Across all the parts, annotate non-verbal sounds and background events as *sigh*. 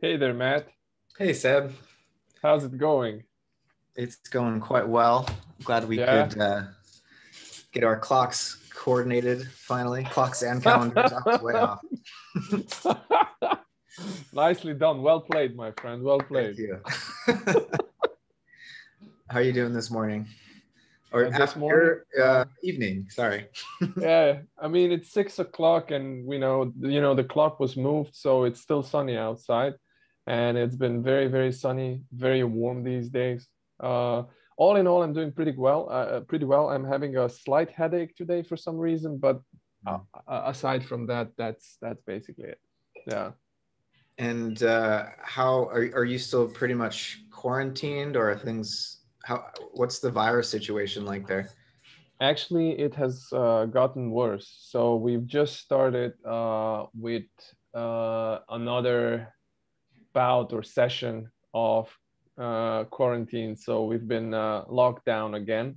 Hey there, Matt. Hey, Seb. How's it going? It's going quite well. Glad we Yeah. could uh, get our clocks coordinated finally. Clocks and calendars off way off. *laughs* Nicely done. Well played, my friend. Well Thank played. you. *laughs* How are you doing this morning? Or Uh, this after morning? uh, evening? Sorry. *laughs* yeah, I mean it's six o'clock, and we know you know the clock was moved, so it's still sunny outside, and it's been very very sunny, very warm these days. Uh, all in all, I'm doing pretty well. Uh, uh, pretty well. I'm having a slight headache today for some reason, but uh, uh, aside from that, that's that's basically it. Yeah. And uh, how are are you still pretty much quarantined, or are things? How what's the virus situation like there? Actually, it has uh, gotten worse. So we've just started uh, with uh, another bout or session of uh, quarantine. So we've been uh, locked down again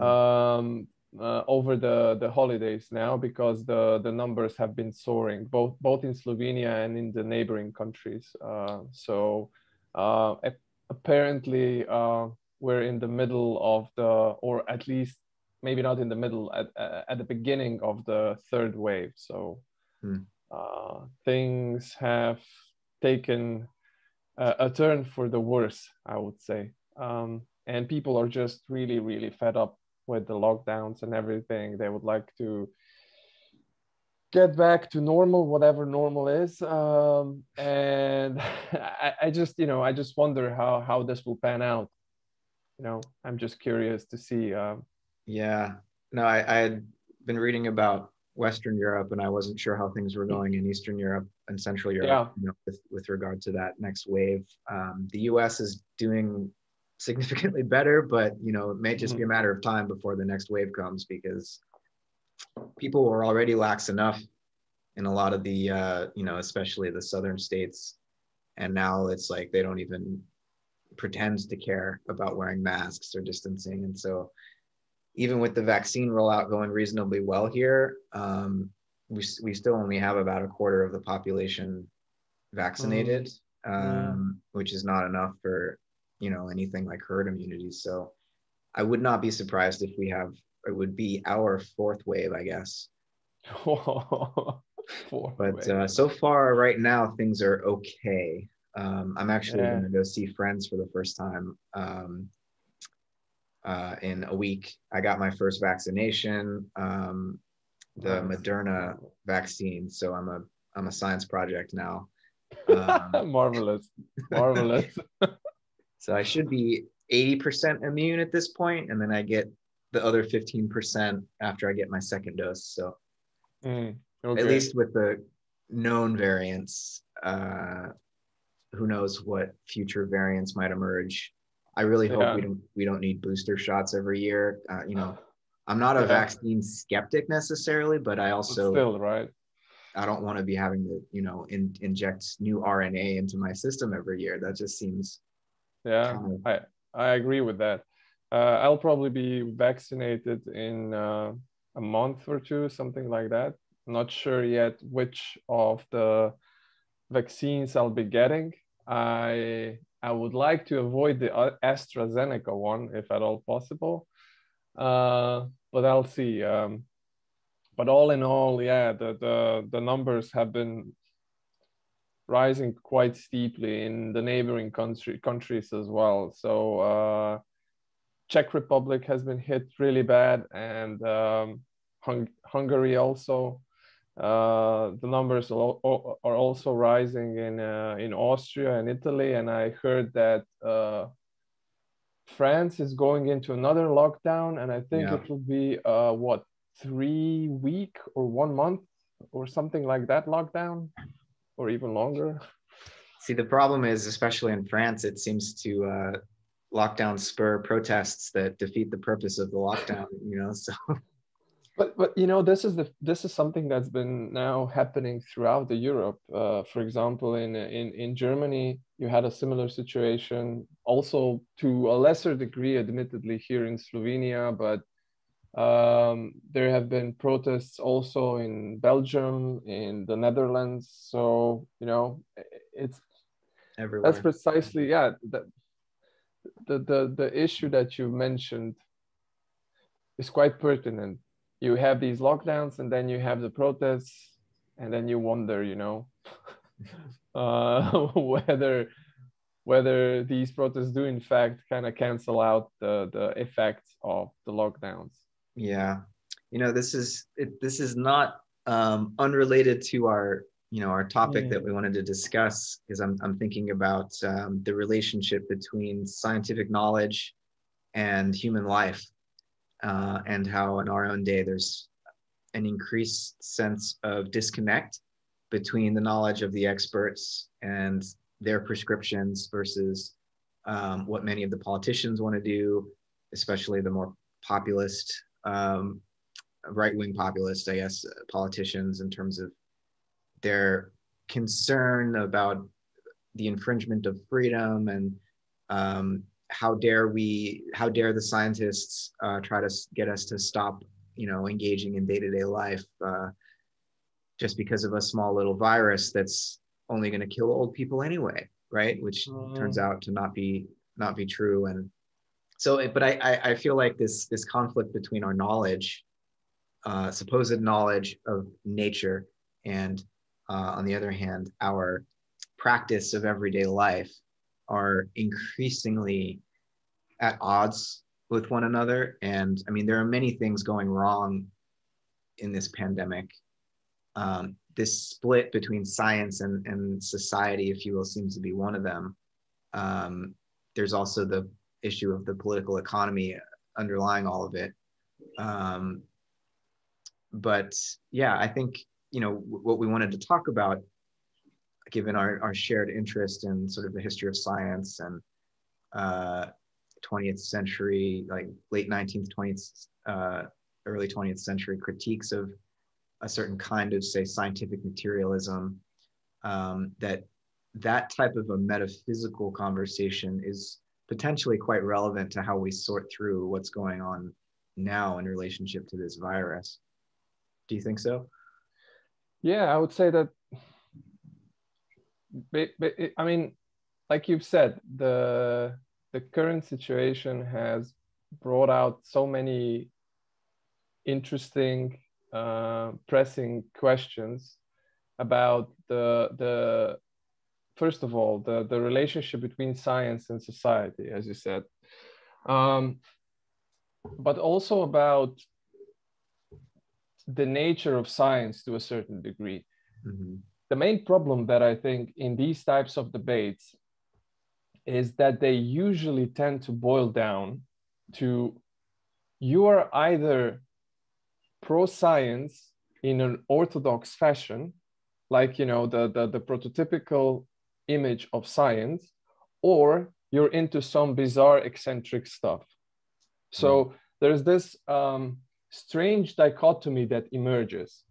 um, uh, over the, the holidays now because the, the numbers have been soaring both both in Slovenia and in the neighboring countries. Uh, so uh, ap- apparently uh, we're in the middle of the, or at least maybe not in the middle, at, at the beginning of the third wave. So uh, things have taken a, a turn for the worse, I would say. Um, and people are just really, really fed up with the lockdowns and everything. They would like to get back to normal, whatever normal is. Um, and *laughs* I, I just, you know, I just wonder how how this will pan out. You know, I'm just curious to see. Um, Yeah. No, I, I had been reading about Western Europe and I wasn't sure how things were going in Eastern Europe and Central Europe Yeah. you know, with, with regard to that next wave. Um, the US is doing significantly better, but you know, it may just be a matter of time before the next wave comes because people were already lax enough in a lot of the uh, you know, especially the southern states. And now it's like they don't even pretend to care about wearing masks or distancing. And so even with the vaccine rollout going reasonably well here, um, we, we still only have about a quarter of the population vaccinated, um, which is not enough for you know anything like herd immunity. So I would not be surprised if we have it would be our fourth wave, I guess. *laughs* But uh, so far, right now, things are okay. Um, I'm actually Yeah. going to go see friends for the first time um, uh, in a week. I got my first vaccination, um, the. Moderna vaccine. So I'm a I'm a science project now. *laughs* Um, marvelous, marvelous. *laughs* *laughs* so I should be 80% immune at this point, and then I get the other 15% after I get my second dose. So Mm, at least with the known variants uh who knows what future variants might emerge i really hope Yeah. we don't we don't need booster shots every year uh, you know i'm not a Yeah. vaccine skeptic necessarily but i But also still, right? i don't want to be having to you know in, inject new rna into my system every year that just seems Yeah, kind of- I I agree with that. Uh, I'll probably be vaccinated in uh, a month or two, something like that. Not sure yet which of the vaccines I'll be getting. I I would like to avoid the AstraZeneca one if at all possible, uh, but I'll see. Um, but all in all, yeah, the the the numbers have been rising quite steeply in the neighboring country countries as well. So uh, Czech Republic has been hit really bad, and um, Hung- Hungary also. Uh, the numbers are also rising in uh, in Austria and Italy, and I heard that uh, France is going into another lockdown, and I think Yeah. it will be uh, what three week or one month or something like that lockdown, or even longer. see the problem is especially in france it seems to uh lockdown spur protests that defeat the purpose of the lockdown you know so *laughs* But but you know this is the this is something that's been now happening throughout the Europe. Uh, for example, in in in Germany, you had a similar situation. Also, to a lesser degree, admittedly, here in Slovenia, but um, there have been protests also in Belgium, in the Netherlands. So you know, it's everywhere. That's precisely yeah. The, the the the issue that you mentioned is quite pertinent. You have these lockdowns, and then you have the protests, and then you wonder, you know, *laughs* uh, *laughs* whether whether these protests do in fact kind of cancel out the the effects of the lockdowns. Yeah, you know, this is it, this is not um, unrelated to our you know our topic that we wanted to discuss because I'm I'm thinking about um, the relationship between scientific knowledge and human life, uh, and how in our own day there's an increased sense of disconnect between the knowledge of the experts and their prescriptions versus um, what many of the politicians want to do, especially the more populist, um, right wing populist, I guess, politicians in terms of their concern about the infringement of freedom and um, how dare we, how dare the scientists uh, try to get us to stop, you know, engaging in day to day life uh, just because of a small little virus that's only going to kill old people anyway, right? Which mm. turns out to not be not be true. And so, but I I feel like this this conflict between our knowledge, uh, supposed knowledge of nature, and uh, on the other hand, our practice of everyday life are increasingly at odds with one another. And I mean, there are many things going wrong in this pandemic. Um, this split between science and, and society, if you will, seems to be one of them. Um, there's also the issue of the political economy underlying all of it. Um, but yeah, I think you know what we wanted to talk about, given our, our shared interest in sort of the history of science and uh, 20th century, like late 19th, 20th, uh, early 20th century critiques of a certain kind of say scientific materialism um, that that type of a metaphysical conversation is potentially quite relevant to how we sort through what's going on now in relationship to this virus. Do you think so? Yeah i would say that but, but it, i mean like you've said the the current situation has brought out so many interesting uh, pressing questions about the the first of all the the relationship between science and society, as you said, um, but also about the nature of science to a certain degree. Mm-hmm. The main problem that I think in these types of debates is that they usually tend to boil down to you are either pro science in an orthodox fashion, like you know the, the, the prototypical image of science, or you're into some bizarre eccentric stuff. So mm. there's this um, strange dichotomy that emerges.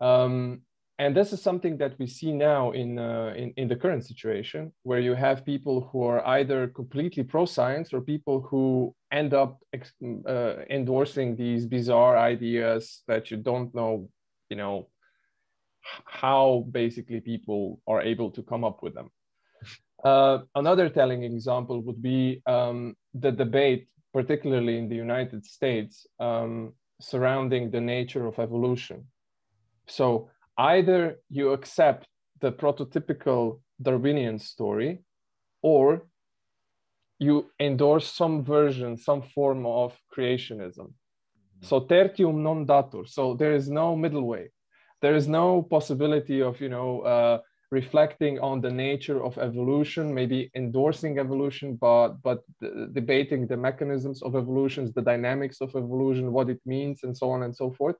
Um, and this is something that we see now in, uh, in, in the current situation where you have people who are either completely pro-science or people who end up uh, endorsing these bizarre ideas that you don't know you know how basically people are able to come up with them. Uh, another telling example would be um, the debate particularly in the united states um, surrounding the nature of evolution. So either you accept the prototypical Darwinian story or you endorse some version, some form of creationism. Mm-hmm. So tertium non datur. So there is no middle way. There is no possibility of, you know, uh, reflecting on the nature of evolution, maybe endorsing evolution, but but debating the mechanisms of evolutions, the dynamics of evolution, what it means, and so on and so forth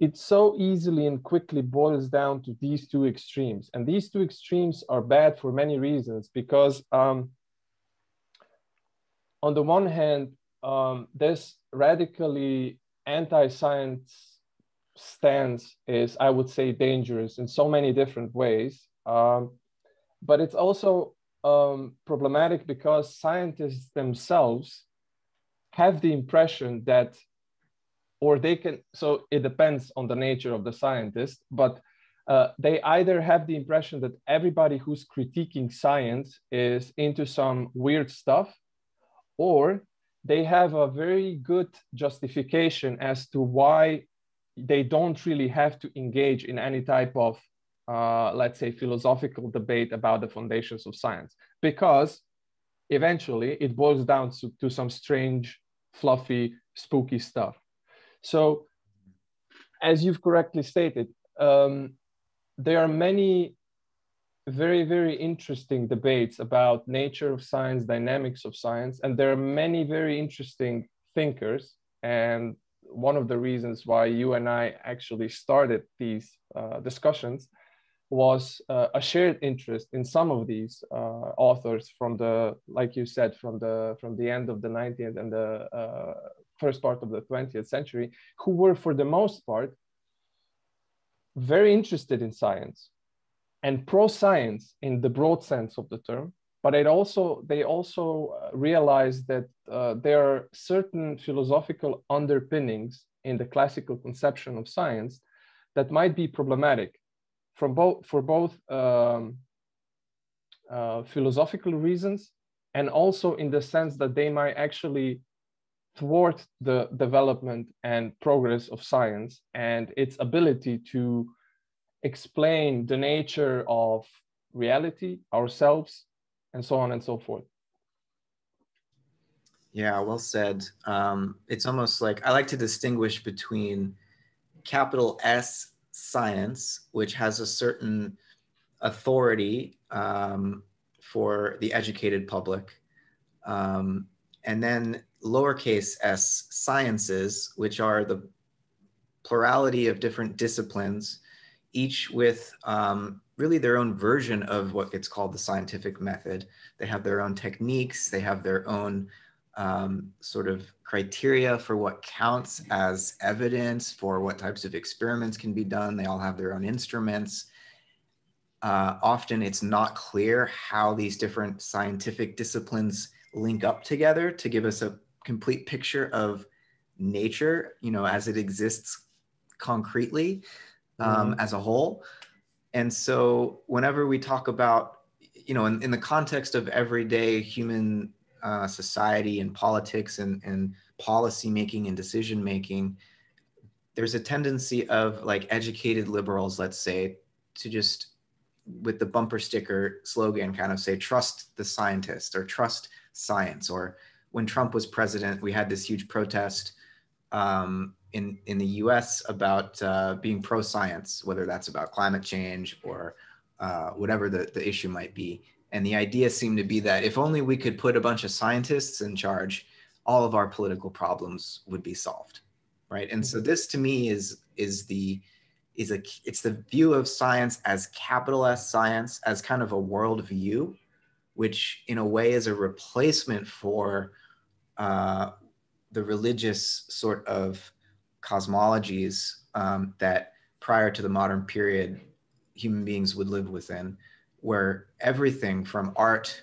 it so easily and quickly boils down to these two extremes. And these two extremes are bad for many reasons because, um, on the one hand, um, this radically anti science stance is, I would say, dangerous in so many different ways. Um, but it's also um, problematic because scientists themselves have the impression that or they can so it depends on the nature of the scientist but uh, they either have the impression that everybody who's critiquing science is into some weird stuff, or they have a very good justification as to why they don't really have to engage in any type of, uh, let's say, philosophical debate about the foundations of science, because eventually it boils down to, to some strange, fluffy, spooky stuff. So, as you've correctly stated, um, there are many very, very interesting debates about nature of science, dynamics of science, and there are many very interesting thinkers. And one of the reasons why you and I actually started these uh, discussions was uh, a shared interest in some of these uh, authors from the, like you said, from the from the end of the 19th and the uh, first part of the 20th century, who were for the most part very interested in science and pro-science in the broad sense of the term but it also they also uh, realized that uh, there are certain philosophical underpinnings in the classical conception of science that might be problematic from both for both um, uh, philosophical reasons and also in the sense that they might actually thwart the development and progress of science and its ability to explain the nature of reality, ourselves, and so on and so forth. Yeah, well said. Um, it's almost like I like to distinguish between capital S science, which has a certain authority um, for the educated public, um, and then lowercase s sciences, which are the plurality of different disciplines, each with um, really their own version of what gets called the scientific method. They have their own techniques, they have their own um, sort of criteria for what counts as evidence for what types of experiments can be done. They all have their own instruments. Uh, often it's not clear how these different scientific disciplines link up together to give us a complete picture of nature, you know, as it exists concretely um, mm-hmm. as a whole. And so whenever we talk about, you know, in, in the context of everyday human uh, society and politics and, and policy making and decision making, there's a tendency of like educated liberals, let's say, to just with the bumper sticker slogan kind of say trust the scientist or trust science or when trump was president we had this huge protest um, in, in the US about uh, being pro science, whether that's about climate change or uh, whatever the, the issue might be. And the idea seemed to be that if only we could put a bunch of scientists in charge, all of our political problems would be solved. Right. And so mm-hmm. this to me is is the is a it's the view of science as capital S science as kind of a world view, which in a way is a replacement for uh, the religious sort of cosmologies um, that prior to the modern period human beings would live within, where everything from art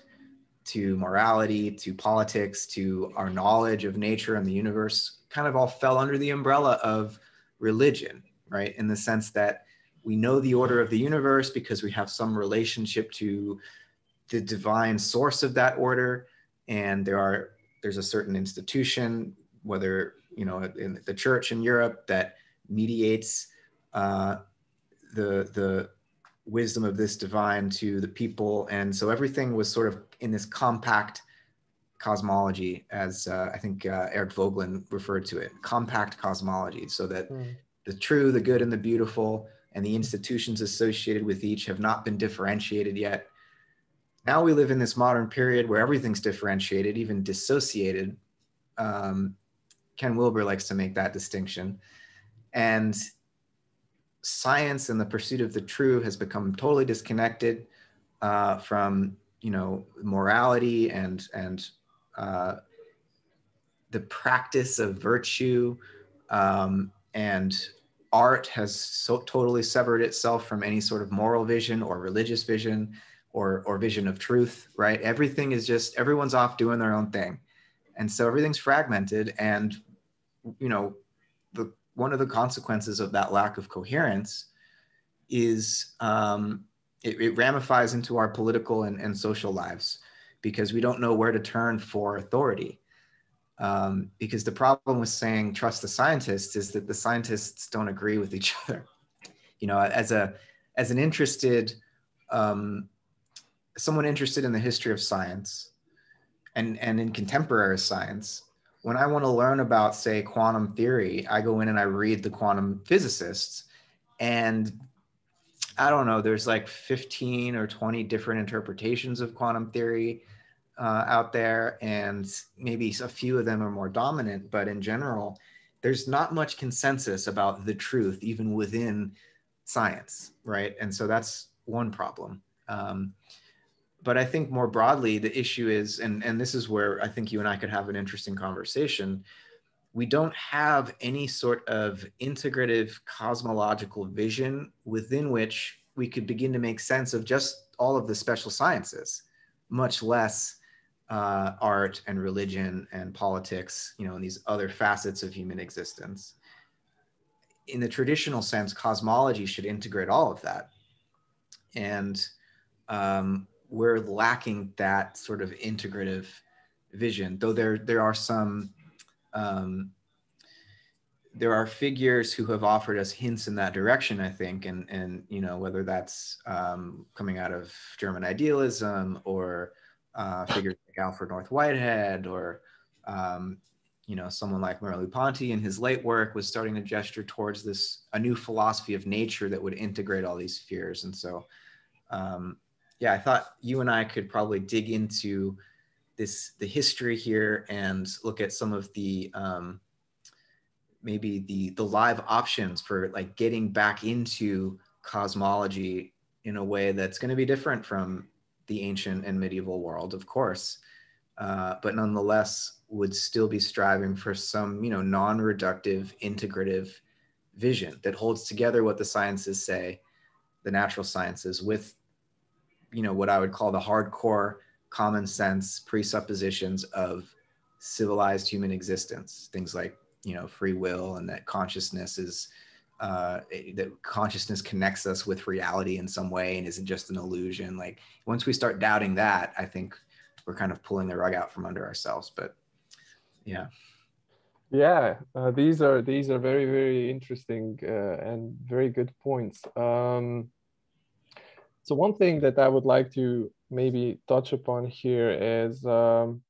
to morality to politics to our knowledge of nature and the universe kind of all fell under the umbrella of religion, right? In the sense that we know the order of the universe because we have some relationship to the divine source of that order and there are there's a certain institution whether you know in the church in Europe that mediates uh, the the wisdom of this divine to the people, and so everything was sort of in this compact cosmology, as uh, I think uh, Eric Voegelin referred to it, compact cosmology, so that mm. the true, the good, and the beautiful, and the institutions associated with each have not been differentiated yet. Now we live in this modern period where everything's differentiated, even dissociated. Um, Ken Wilber likes to make that distinction. And science and the pursuit of the true has become totally disconnected uh, from, you know, morality and and uh, the practice of virtue um, and art has so totally severed itself from any sort of moral vision or religious vision or or vision of truth right everything is just everyone's off doing their own thing and so everything's fragmented and you know the one of the consequences of that lack of coherence is um, it, it, ramifies into our political and, and social lives because we don't know where to turn for authority. Um, because the problem with saying trust the scientists is that the scientists don't agree with each other. You know, as a as an interested um, someone interested in the history of science and and in contemporary science, when I want to learn about say quantum theory, I go in and I read the quantum physicists, and I don't know, there's like 15 or 20 different interpretations of quantum theory uh, out there, and maybe a few of them are more dominant, but in general, there's not much consensus about the truth, even within science, right? And so that's one problem. Um, but I think more broadly, the issue is, and, and this is where I think you and I could have an interesting conversation. We don't have any sort of integrative cosmological vision within which we could begin to make sense of just all of the special sciences, much less uh, art and religion and politics, you know, and these other facets of human existence. In the traditional sense, cosmology should integrate all of that. And um, we're lacking that sort of integrative vision, though there, there are some, um, there are figures who have offered us hints in that direction, I think, and, and you know, whether that's um, coming out of German idealism or uh, figures like Alfred North Whitehead or um, you know someone like Merleau-Ponty in his late work was starting to gesture towards this a new philosophy of nature that would integrate all these spheres. And so, um, yeah, I thought you and I could probably dig into this the history here and look at some of the um, maybe the the live options for like getting back into cosmology in a way that's going to be different from the ancient and medieval world, of course, uh, but nonetheless would still be striving for some, you know, non-reductive, integrative vision that holds together what the sciences say, the natural sciences, with, you know, what I would call the hardcore common sense presuppositions of civilized human existence, things like, you know, free will and that consciousness is uh, that consciousness connects us with reality in some way and isn't just an illusion. Like once we start doubting that, I think we're kind of pulling the rug out from under ourselves. But yeah. Yeah, uh, these are these are very very interesting uh, and very good points. Um, so one thing that I would like to maybe touch upon here is um,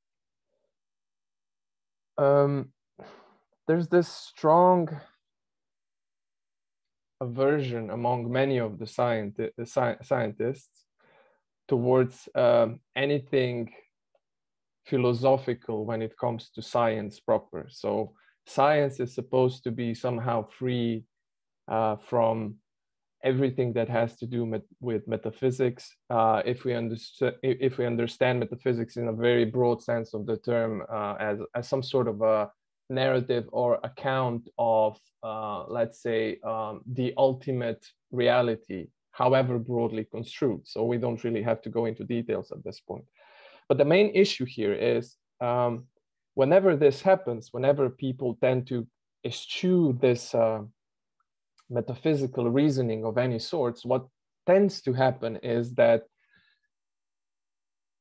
um, there's this strong aversion among many of the scienti- sci- scientists towards um, anything philosophical when it comes to science proper. So science is supposed to be somehow free uh, from everything that has to do met- with metaphysics. Uh, if we understand, if we understand metaphysics in a very broad sense of the term, uh, as as some sort of a narrative or account of, uh, let's say, um, the ultimate reality, however broadly construed. So we don't really have to go into details at this point. But the main issue here is um, whenever this happens, whenever people tend to eschew this uh, metaphysical reasoning of any sorts, what tends to happen is that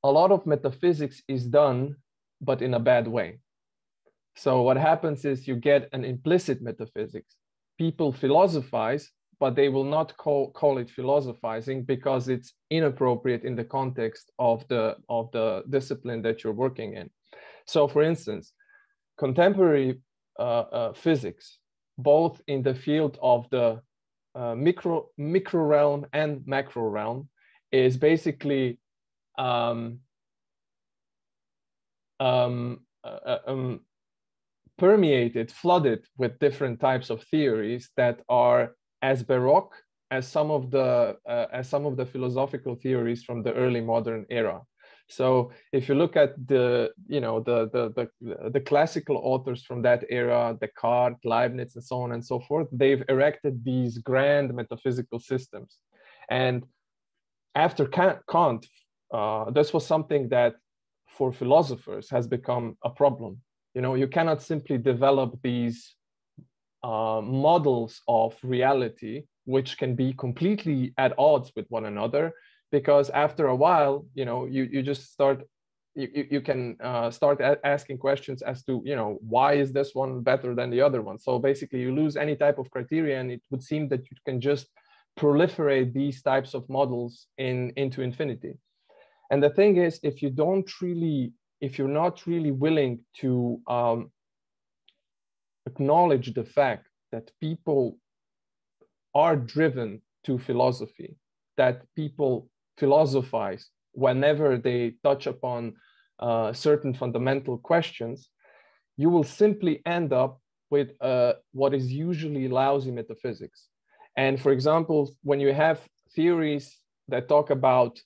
a lot of metaphysics is done, but in a bad way. So what happens is you get an implicit metaphysics. People philosophize, but they will not call, call it philosophizing because it's inappropriate in the context of the, of the discipline that you're working in. So for instance, contemporary uh, uh, physics, both in the field of the uh, micro, micro realm and macro realm, is basically um, um, uh, uh, um, permeated, flooded with different types of theories that are as baroque as some of the uh, as some of the philosophical theories from the early modern era. So if you look at the you know the the the, the classical authors from that era, Descartes, Leibniz, and so on and so forth, they've erected these grand metaphysical systems, and after Kant, uh, this was something that for philosophers has become a problem. You know you cannot simply develop these uh, models of reality which can be completely at odds with one another because after a while you know you, you just start you, you can uh, start asking questions as to you know why is this one better than the other one? So basically you lose any type of criteria and it would seem that you can just proliferate these types of models in into infinity. And the thing is if you don't really if you're not really willing to um, acknowledge the fact that people are driven to philosophy that people philosophize whenever they touch upon uh, certain fundamental questions, you will simply end up with uh, what is usually lousy metaphysics. And for example, when you have theories that talk about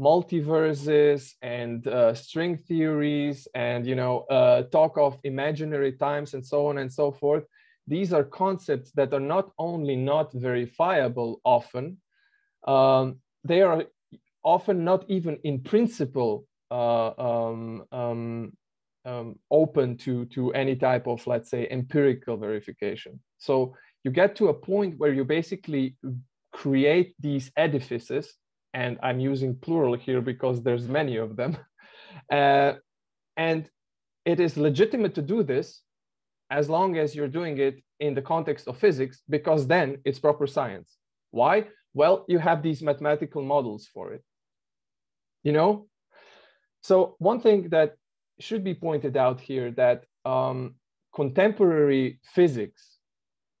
multiverses and uh, string theories and you know uh, talk of imaginary times and so on and so forth these are concepts that are not only not verifiable often um, they are often not even in principle uh, um, um, um, open to, to any type of, let's say, empirical verification. So you get to a point where you basically create these edifices, and I'm using plural here because there's many of them. *laughs* Uh, and it is legitimate to do this as long as you're doing it in the context of physics, because then it's proper science. Why? Well, you have these mathematical models for it. You know, so one thing that should be pointed out here that um, contemporary physics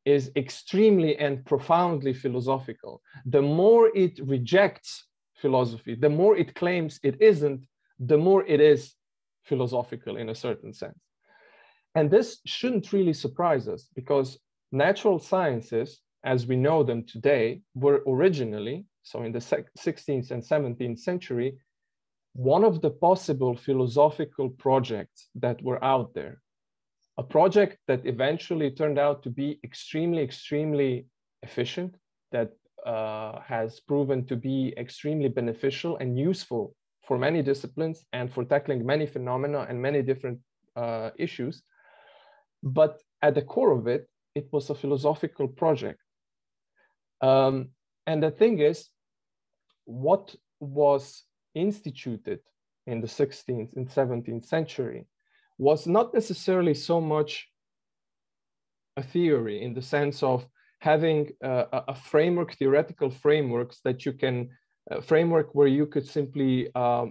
is extremely and profoundly philosophical. The more it rejects philosophy, the more it claims it isn't, the more it is philosophical in a certain sense. And this shouldn't really surprise us because natural sciences, as we know them today, were originally, so in the 16th and 17th century, one of the possible philosophical projects that were out there, a project that eventually turned out to be extremely, extremely efficient, that uh, has proven to be extremely beneficial and useful for many disciplines and for tackling many phenomena and many different uh, issues. But at the core of it, it was a philosophical project. Um, and the thing is, what was instituted in the 16th and 17th century was not necessarily so much a theory in the sense of having a, a framework, theoretical frameworks that you can, a framework where you could simply uh,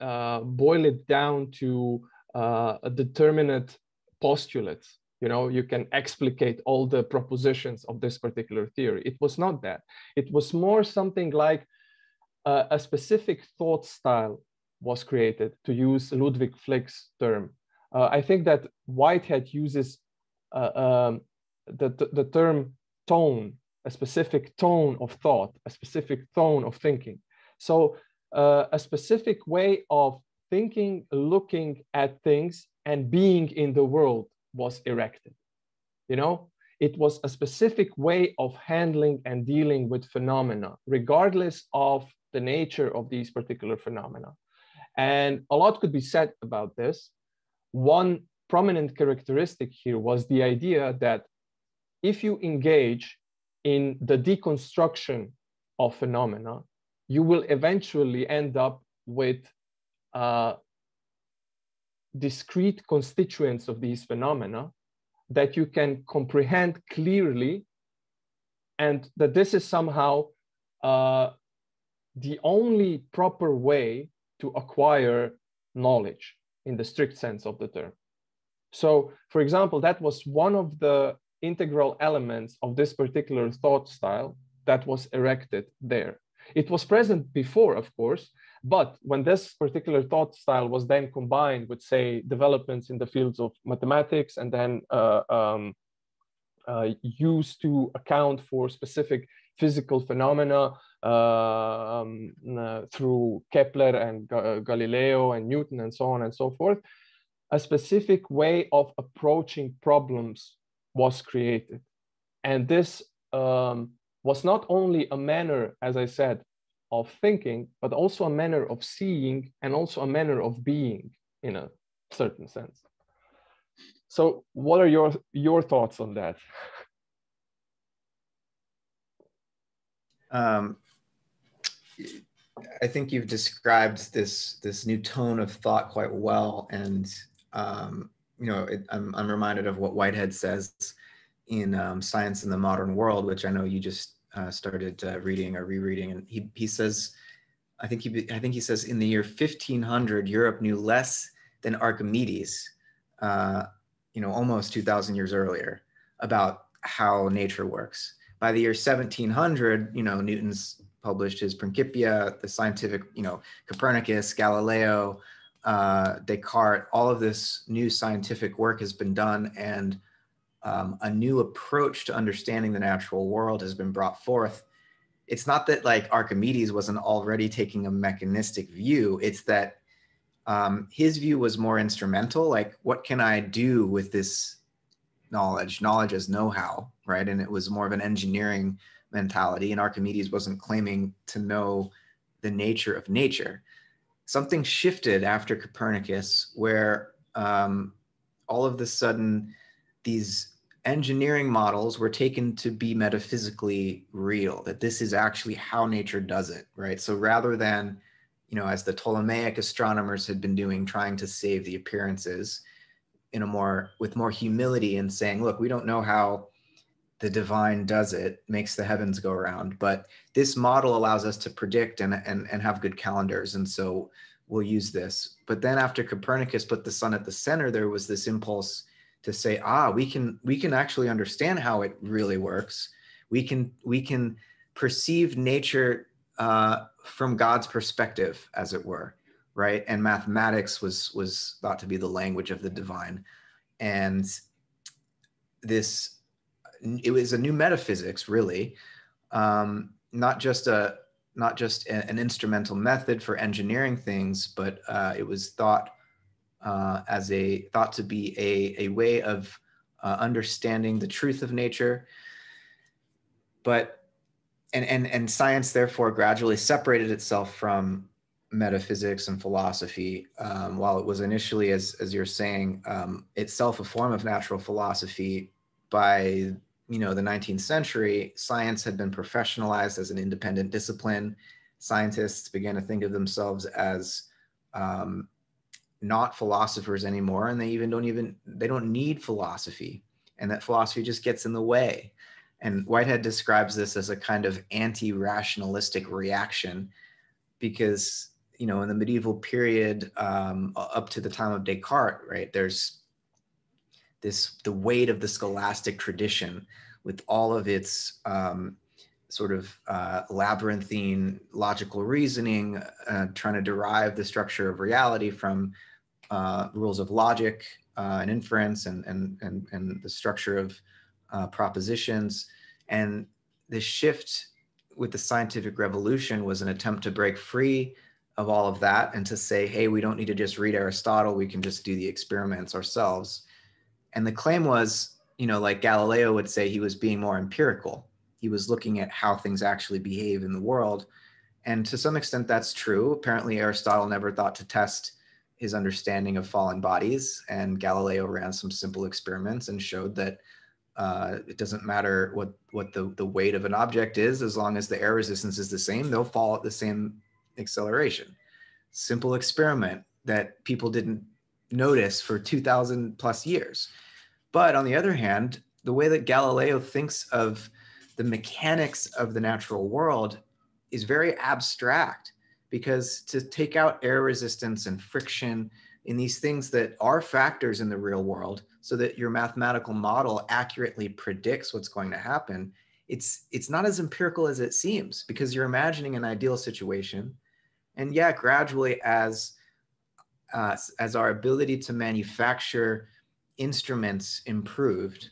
uh, boil it down to uh, a determinate postulates. You know, you can explicate all the propositions of this particular theory. It was not that. It was more something like a specific thought style was created, to use Ludwik Fleck's term. Uh, I think that Whitehead uses uh, um, the, the, the, term tone, a specific tone of thought, a specific tone of thinking. So uh, a specific way of thinking, looking at things, and being in the world was erected. You know, it was a specific way of handling and dealing with phenomena, regardless of the nature of these particular phenomena. And a lot could be said about this. One prominent characteristic here was the idea that if you engage in the deconstruction of phenomena, you will eventually end up with uh, discrete constituents of these phenomena that you can comprehend clearly and that this is somehow uh, the only proper way to acquire knowledge in the strict sense of the term. So, for example, that was one of the integral elements of this particular thought style that was erected there. It was present before, of course, but when this particular thought style was then combined with, say, developments in the fields of mathematics and then uh, um, uh, used to account for specific physical phenomena uh, um, uh, through Kepler and uh, Galileo and Newton and so on and so forth, a specific way of approaching problems was created. And this um, was not only a manner, as I said, of thinking, but also a manner of seeing and also a manner of being in a certain sense. So what are your, your thoughts on that? Um, I think you've described this this new tone of thought quite well, and um, you know, it, I'm I'm reminded of what Whitehead says in um, Science and the Modern World, which I know you just uh, started uh, reading or rereading, and he he says, I think he I think he says in the year 1500, Europe knew less than Archimedes, uh, you know, almost 2,000 years earlier, about how nature works. By the year 1700, you know, Newton's published his Principia, the scientific, you know, Copernicus, Galileo, uh, Descartes, all of this new scientific work has been done and um, a new approach to understanding the natural world has been brought forth. It's not that like Archimedes wasn't already taking a mechanistic view, it's that um, his view was more instrumental. Like, what can I do with this knowledge? Knowledge as know how, right? And it was more of an engineering mentality. And Archimedes wasn't claiming to know the nature of nature. Something shifted after Copernicus, where um, all of the sudden these engineering models were taken to be metaphysically real, that this is actually how nature does it, right? So rather than, you know, as the Ptolemaic astronomers had been doing, trying to save the appearances in a more, with more humility and saying, look, we don't know how the divine does it, makes the heavens go around. But this model allows us to predict and, and, and have good calendars. And so we'll use this. But then after Copernicus put the sun at the center, there was this impulse to say, ah, we can we can actually understand how it really works. We can we can perceive nature uh, from God's perspective, as it were, right? And mathematics was was thought to be the language of the divine, and this it was a new metaphysics really um, not just a not just a, an instrumental method for engineering things but uh, it was thought uh, as a thought to be a, a way of uh, understanding the truth of nature. But and, and and science therefore gradually separated itself from metaphysics and philosophy um, while it was initially as as you're saying um, itself a form of natural philosophy. By you know the 19th century science had been professionalized as an independent discipline. Scientists began to think of themselves as um, not philosophers anymore and they even don't even they don't need philosophy and that philosophy just gets in the way. And whitehead describes this as a kind of anti-rationalistic reaction because you know in the medieval period um, up to the time of descartes right there's this the weight of the scholastic tradition with all of its um, sort of uh, labyrinthine logical reasoning, uh, trying to derive the structure of reality from uh, rules of logic uh, and inference and, and, and, and the structure of uh, propositions. And the shift with the scientific revolution was an attempt to break free of all of that and to say, hey, we don't need to just read Aristotle, we can just do the experiments ourselves. And the claim was, you know, like Galileo would say, he was being more empirical. He was looking at how things actually behave in the world. And to some extent, that's true. Apparently, Aristotle never thought to test his understanding of fallen bodies, and Galileo ran some simple experiments and showed that uh, it doesn't matter what what the, the weight of an object is, as long as the air resistance is the same, they'll fall at the same acceleration. Simple experiment that people didn't notice for 2,000 plus years. But on the other hand, the way that Galileo thinks of the mechanics of the natural world is very abstract because to take out air resistance and friction in these things that are factors in the real world so that your mathematical model accurately predicts what's going to happen it's it's not as empirical as it seems because you're imagining an ideal situation. And yeah gradually as uh, as our ability to manufacture instruments improved,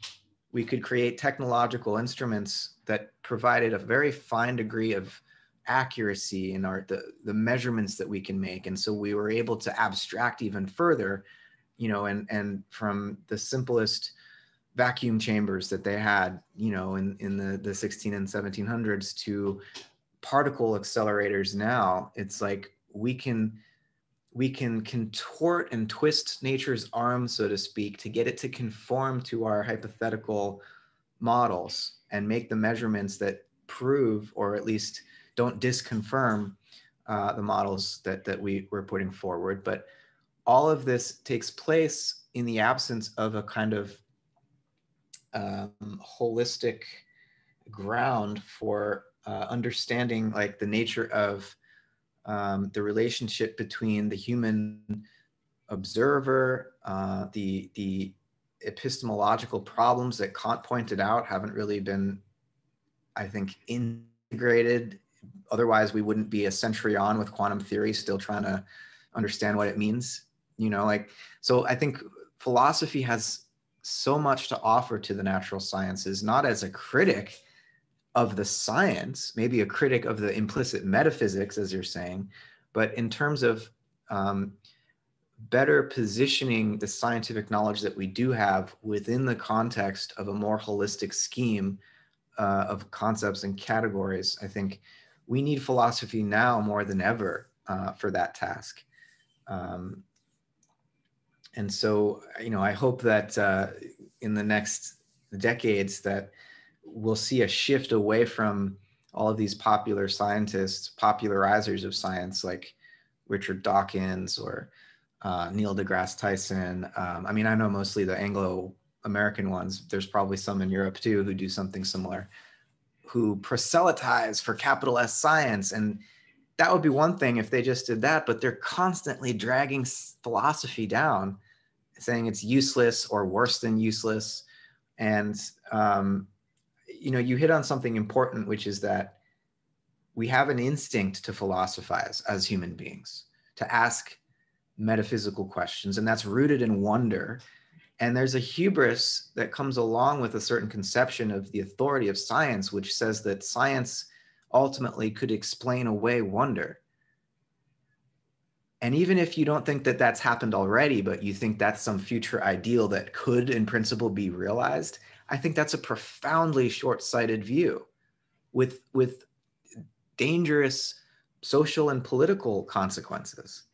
we could create technological instruments that provided a very fine degree of accuracy in our the, the measurements that we can make. And so we were able to abstract even further you know and and from the simplest vacuum chambers that they had you know in in the the 16 and 1700s to particle accelerators now it's like we can we can contort and twist nature's arm, so to speak, to get it to conform to our hypothetical models and make the measurements that prove or at least don't disconfirm uh, the models that, that we were putting forward. But all of this takes place in the absence of a kind of um, holistic ground for uh, understanding like the nature of um, the relationship between the human observer, uh, the the epistemological problems that Kant pointed out haven't really been, I think, integrated. Otherwise, we wouldn't be a century on with quantum theory, still trying to understand what it means. You know, like so. I think philosophy has so much to offer to the natural sciences, not as a critic of the science, maybe a critic of the implicit metaphysics, as you're saying, but in terms of um, better positioning the scientific knowledge that we do have within the context of a more holistic scheme uh, of concepts and categories, I think we need philosophy now more than ever uh, for that task. Um, and so, you know, I hope that uh, in the next decades that we'll see a shift away from all of these popular scientists, popularizers of science like Richard Dawkins or uh, Neil deGrasse Tyson. Um, I mean, I know mostly the Anglo American ones. There's probably some in Europe too who do something similar, who proselytize for capital S science. And that would be one thing if they just did that, but they're constantly dragging philosophy down, saying it's useless or worse than useless. And um, you know, you hit on something important, which is that we have an instinct to philosophize as human beings, to ask metaphysical questions, and that's rooted in wonder. And there's a hubris that comes along with a certain conception of the authority of science, which says that science ultimately could explain away wonder. And even if you don't think that that's happened already, but you think that's some future ideal that could, in principle, be realized, I think that's a profoundly short-sighted view with with dangerous social and political consequences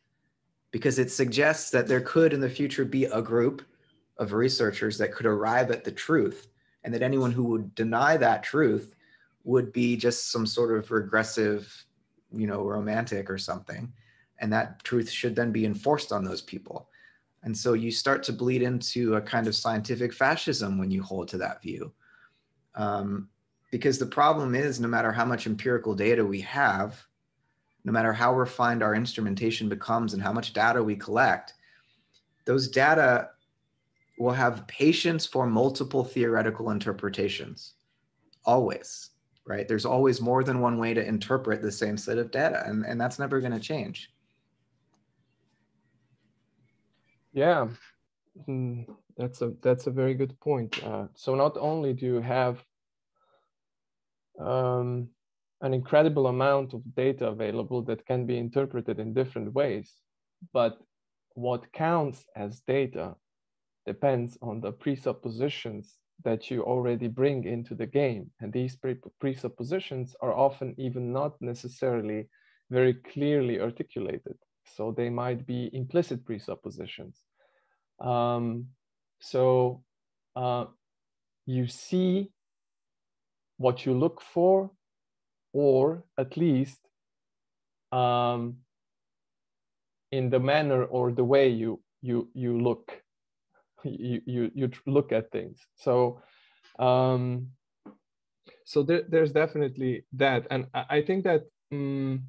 because it suggests that there could in the future be a group of researchers that could arrive at the truth and that anyone who would deny that truth would be just some sort of regressive you know romantic or something and that truth should then be enforced on those people and so you start to bleed into a kind of scientific fascism when you hold to that view. Um, because the problem is, no matter how much empirical data we have, no matter how refined our instrumentation becomes and how much data we collect, those data will have patience for multiple theoretical interpretations, always, right? There's always more than one way to interpret the same set of data, and, and that's never going to change. Yeah, mm, that's a that's a very good point. Uh, so not only do you have um, an incredible amount of data available that can be interpreted in different ways, but what counts as data depends on the presuppositions that you already bring into the game. And these pre presuppositions are often even not necessarily very clearly articulated. So they might be implicit presuppositions. Um, so uh, you see what you look for, or at least um, in the manner or the way you you you look, you you you look at things. So um, so there, there's definitely that, and I, think that um,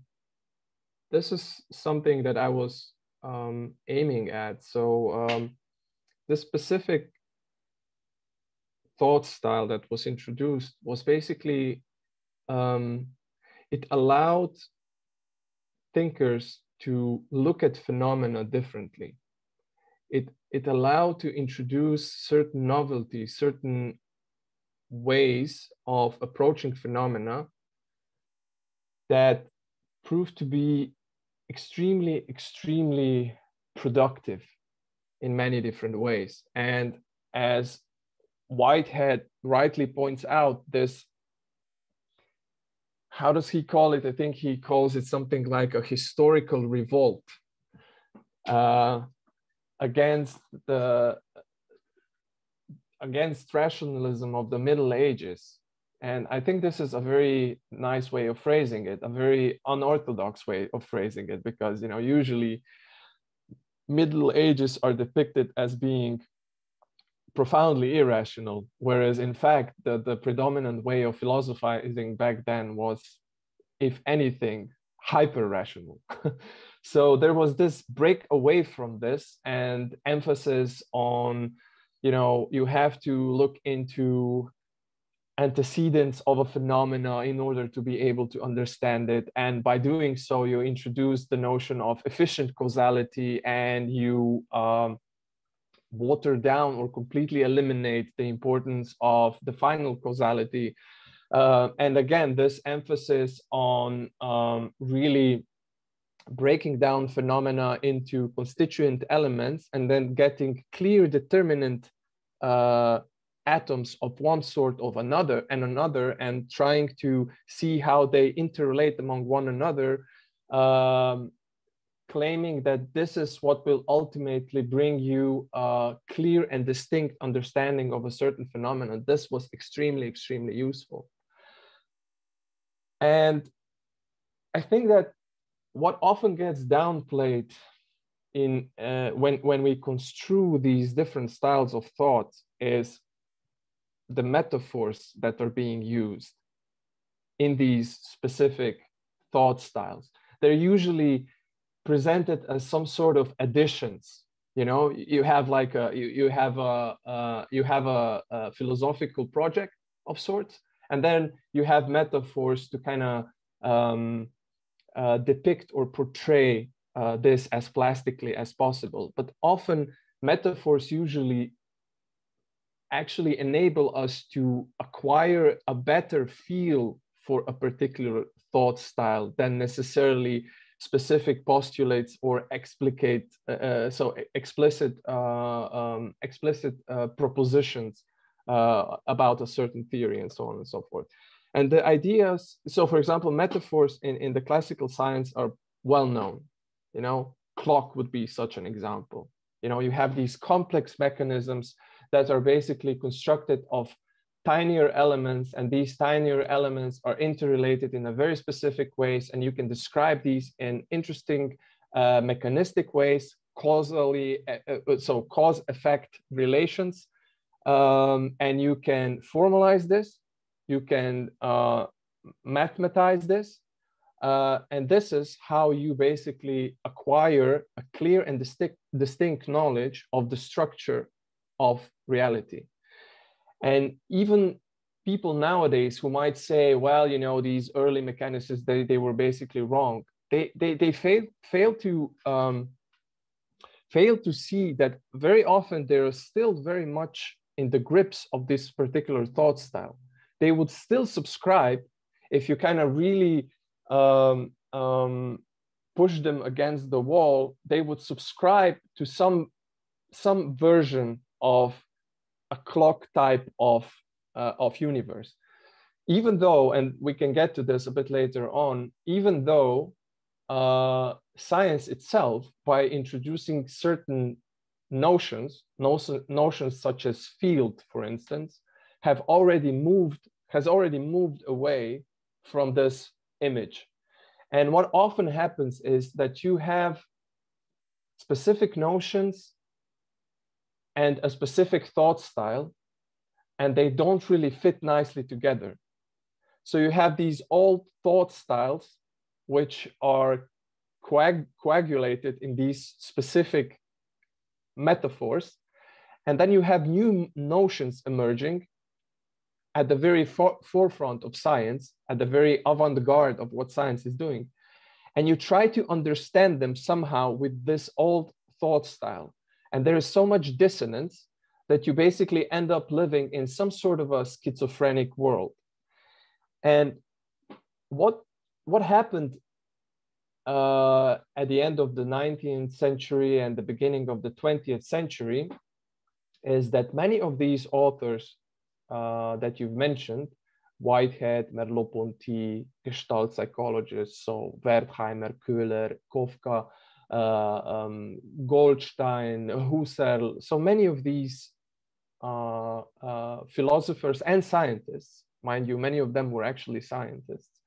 this is something that I was um, aiming at. So um, the specific thought style that was introduced was basically um, it allowed thinkers to look at phenomena differently. It, it allowed to introduce certain novelties, certain ways of approaching phenomena that proved to be extremely, extremely productive in many different ways. And as Whitehead rightly points out, this, how does he call it? I think he calls it something like a historical revolt uh, against the against rationalism of the Middle Ages And I think this is a very nice way of phrasing it, a very unorthodox way of phrasing it, because you know usually Middle Ages are depicted as being profoundly irrational, whereas in fact the, the predominant way of philosophizing back then was, if anything, hyper rational. *laughs* so there was this break away from this and emphasis on, you know, you have to look into antecedents of a phenomena in order to be able to understand it. And by doing so, you introduce the notion of efficient causality and you um, water down or completely eliminate the importance of the final causality. Uh, and again, this emphasis on um, really breaking down phenomena into constituent elements and then getting clear determinant uh, atoms of one sort of another and another and trying to see how they interrelate among one another um, claiming that this is what will ultimately bring you a clear and distinct understanding of a certain phenomenon this was extremely extremely useful and i think that what often gets downplayed in uh, when when we construe these different styles of thought is the metaphors that are being used in these specific thought styles. They're usually presented as some sort of additions. You know, you have like a you, you have a uh, you have a, a, philosophical project of sorts, and then you have metaphors to kind of um, uh, depict or portray uh, this as plastically as possible. But often metaphors usually actually enable us to acquire a better feel for a particular thought style than necessarily specific postulates or explicate uh, uh so explicit uh, um, explicit uh, propositions uh, about a certain theory and so on and so forth. And the ideas so for example metaphors in, in the classical science are well known. You know clock would be such an example. You know you have these complex mechanisms that are basically constructed of tinier elements and these tinier elements are interrelated in a very specific ways and you can describe these in interesting uh, mechanistic ways causally uh, uh so cause effect relations um, and you can formalize this you can uh, mathematize this uh, and this is how you basically acquire a clear and distinct, distinct knowledge of the structure of reality. And even people nowadays who might say, well, you know, these early mechanicists, they, they were basically wrong. They, they, they fail, fail to um, fail to see that very often they're still very much in the grips of this particular thought style. They would still subscribe if you kind of really um, um, push them against the wall, they would subscribe to some some version of a clock type of, uh, of universe. Even though, and we can get to this a bit later on, even though uh, science itself, by introducing certain notions, notions such as field, for instance, have already moved, has already moved away from this image. And what often happens is that you have specific notions and a specific thought style, and they don't really fit nicely together. So you have these old thought styles, which are coag coagulated in these specific metaphors. And then you have new notions emerging at the very for forefront of science, at the very avant garde of what science is doing. And you try to understand them somehow with this old thought style. And there is so much dissonance that you basically end up living in some sort of a schizophrenic world. And what, what happened uh, at the end of the 19th century and the beginning of the 20th century is that many of these authors uh, that you've mentioned, Whitehead, Merleau-Ponty, Gestalt psychologists, so Wertheimer, Köhler, Koffka, um, Goldstein, Husserl. So many of these uh, uh, philosophers and scientists mind you, many of them were actually scientists,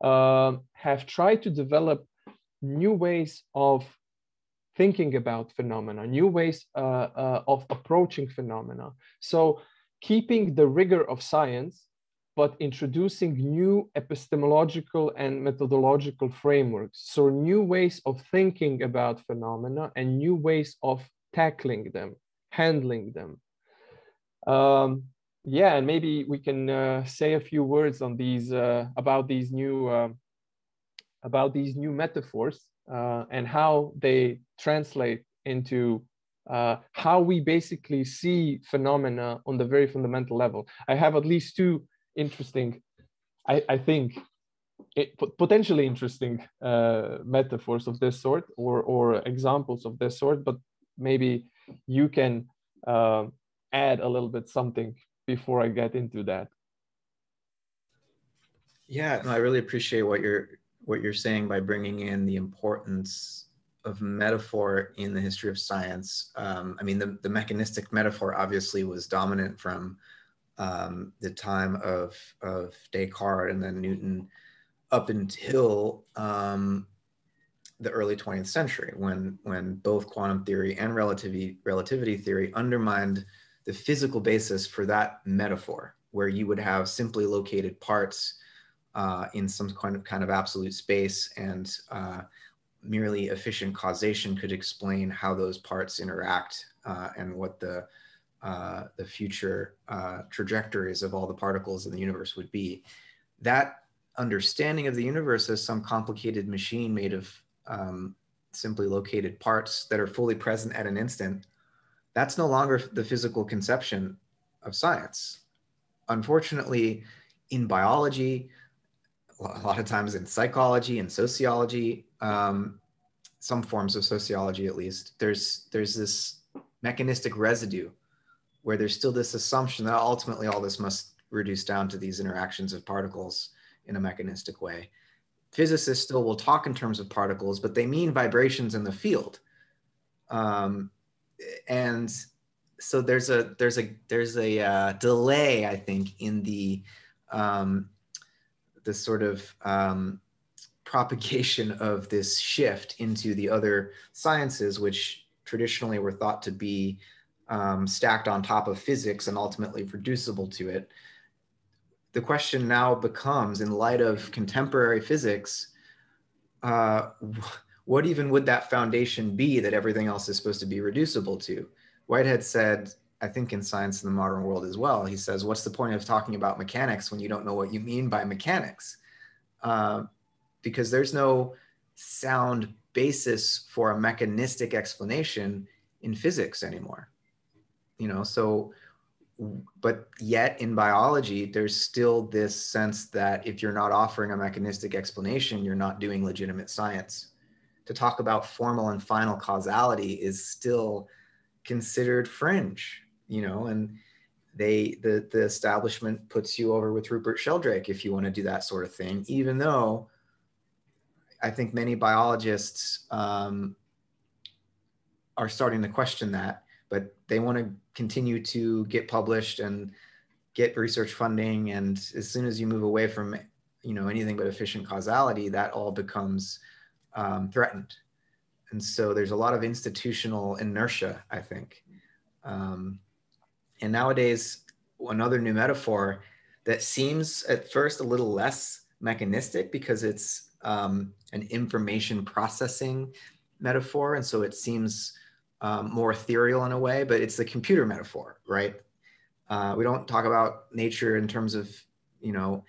uh, have tried to develop new ways of thinking about phenomena, new ways uh, uh, of approaching phenomena. So keeping the rigor of science, but introducing new epistemological and methodological frameworks. So new ways of thinking about phenomena and new ways of tackling them, handling them. Um, yeah, and maybe we can uh, say a few words on these uh, about these new uh, about these new metaphors uh, and how they translate into uh, how we basically see phenomena on the very fundamental level. I have at least two interesting, I, I think, it, potentially interesting uh, metaphors of this sort or, or examples of this sort, but maybe you can uh, add a little bit something before I get into that. Yeah, no, I really appreciate what you're what you're saying by bringing in the importance of metaphor in the history of science. Um, I mean, the, the mechanistic metaphor obviously was dominant from um, the time of, of Descartes and then Newton up until um, the early 20th century when, when both quantum theory and relativity, relativity theory undermined the physical basis for that metaphor, where you would have simply located parts uh, in some kind of, kind of absolute space and uh, merely efficient causation could explain how those parts interact uh, and what the uh, the future uh, trajectories of all the particles in the universe would be. That understanding of the universe as some complicated machine made of um, simply located parts that are fully present at an instant, that's no longer the physical conception of science. Unfortunately, in biology, a lot of times in psychology and sociology, um, some forms of sociology at least, there's there's this mechanistic residue where there's still this assumption that ultimately all this must reduce down to these interactions of particles in a mechanistic way. Physicists still will talk in terms of particles, but they mean vibrations in the field. Um, and so there's a there's a there's a uh, delay, I think, in the um, the sort of um, propagation of this shift into the other sciences, which traditionally were thought to be um, stacked on top of physics and ultimately reducible to it. The question now becomes, in light of contemporary physics, uh, what even would that foundation be that everything else is supposed to be reducible to? Whitehead said, I think in Science and the Modern World as well, he says, what's the point of talking about mechanics when you don't know what you mean by mechanics? Uh, because there's no sound basis for a mechanistic explanation in physics anymore. You know, so, but yet in biology, there's still this sense that if you're not offering a mechanistic explanation, you're not doing legitimate science. To talk about formal and final causality is still considered fringe you know, and they the the establishment puts you over with Rupert Sheldrake if you want to do that sort of thing, even though I think many biologists um, are starting to question that, but they want to continue to get published and get research funding. And as soon as you move away from you know anything but efficient causality, that all becomes um, threatened. And so there's a lot of institutional inertia, I think. Um, and nowadays, another new metaphor that seems at first a little less mechanistic because it's um, an information processing metaphor. And so it seems um, more ethereal in a way, but it's the computer metaphor, right? Uh, we don't talk about nature in terms of, you know,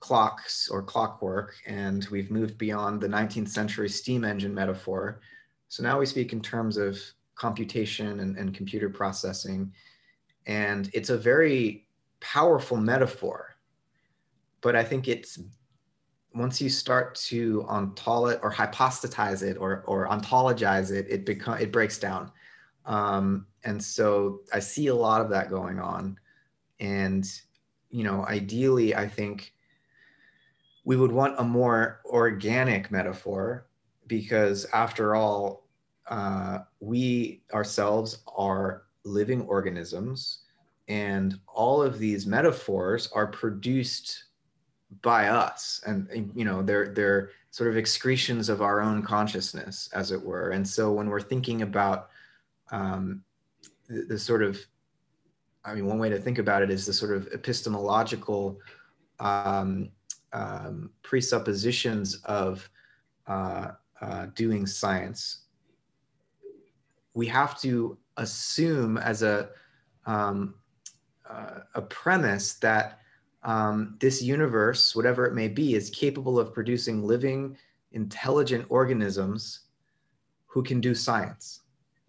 clocks or clockwork, and we've moved beyond the 19th century steam engine metaphor. So now we speak in terms of computation and, and computer processing and it's a very powerful metaphor. But I think it's once you start to ontolo- or hypostatize it or, or ontologize it, it become it breaks down. Um, and so I see a lot of that going on. And, you know, ideally, I think we would want a more organic metaphor because after all, uh, we ourselves are living organisms and all of these metaphors are produced by us and you know they're they're sort of excretions of our own consciousness as it were. And so when we're thinking about um, the, the, sort of i mean one way to think about it is the sort of epistemological um, um, presuppositions of uh, uh, doing science. We have to assume as a um, uh, a premise that um, this universe, whatever it may be, is capable of producing living, intelligent organisms who can do science.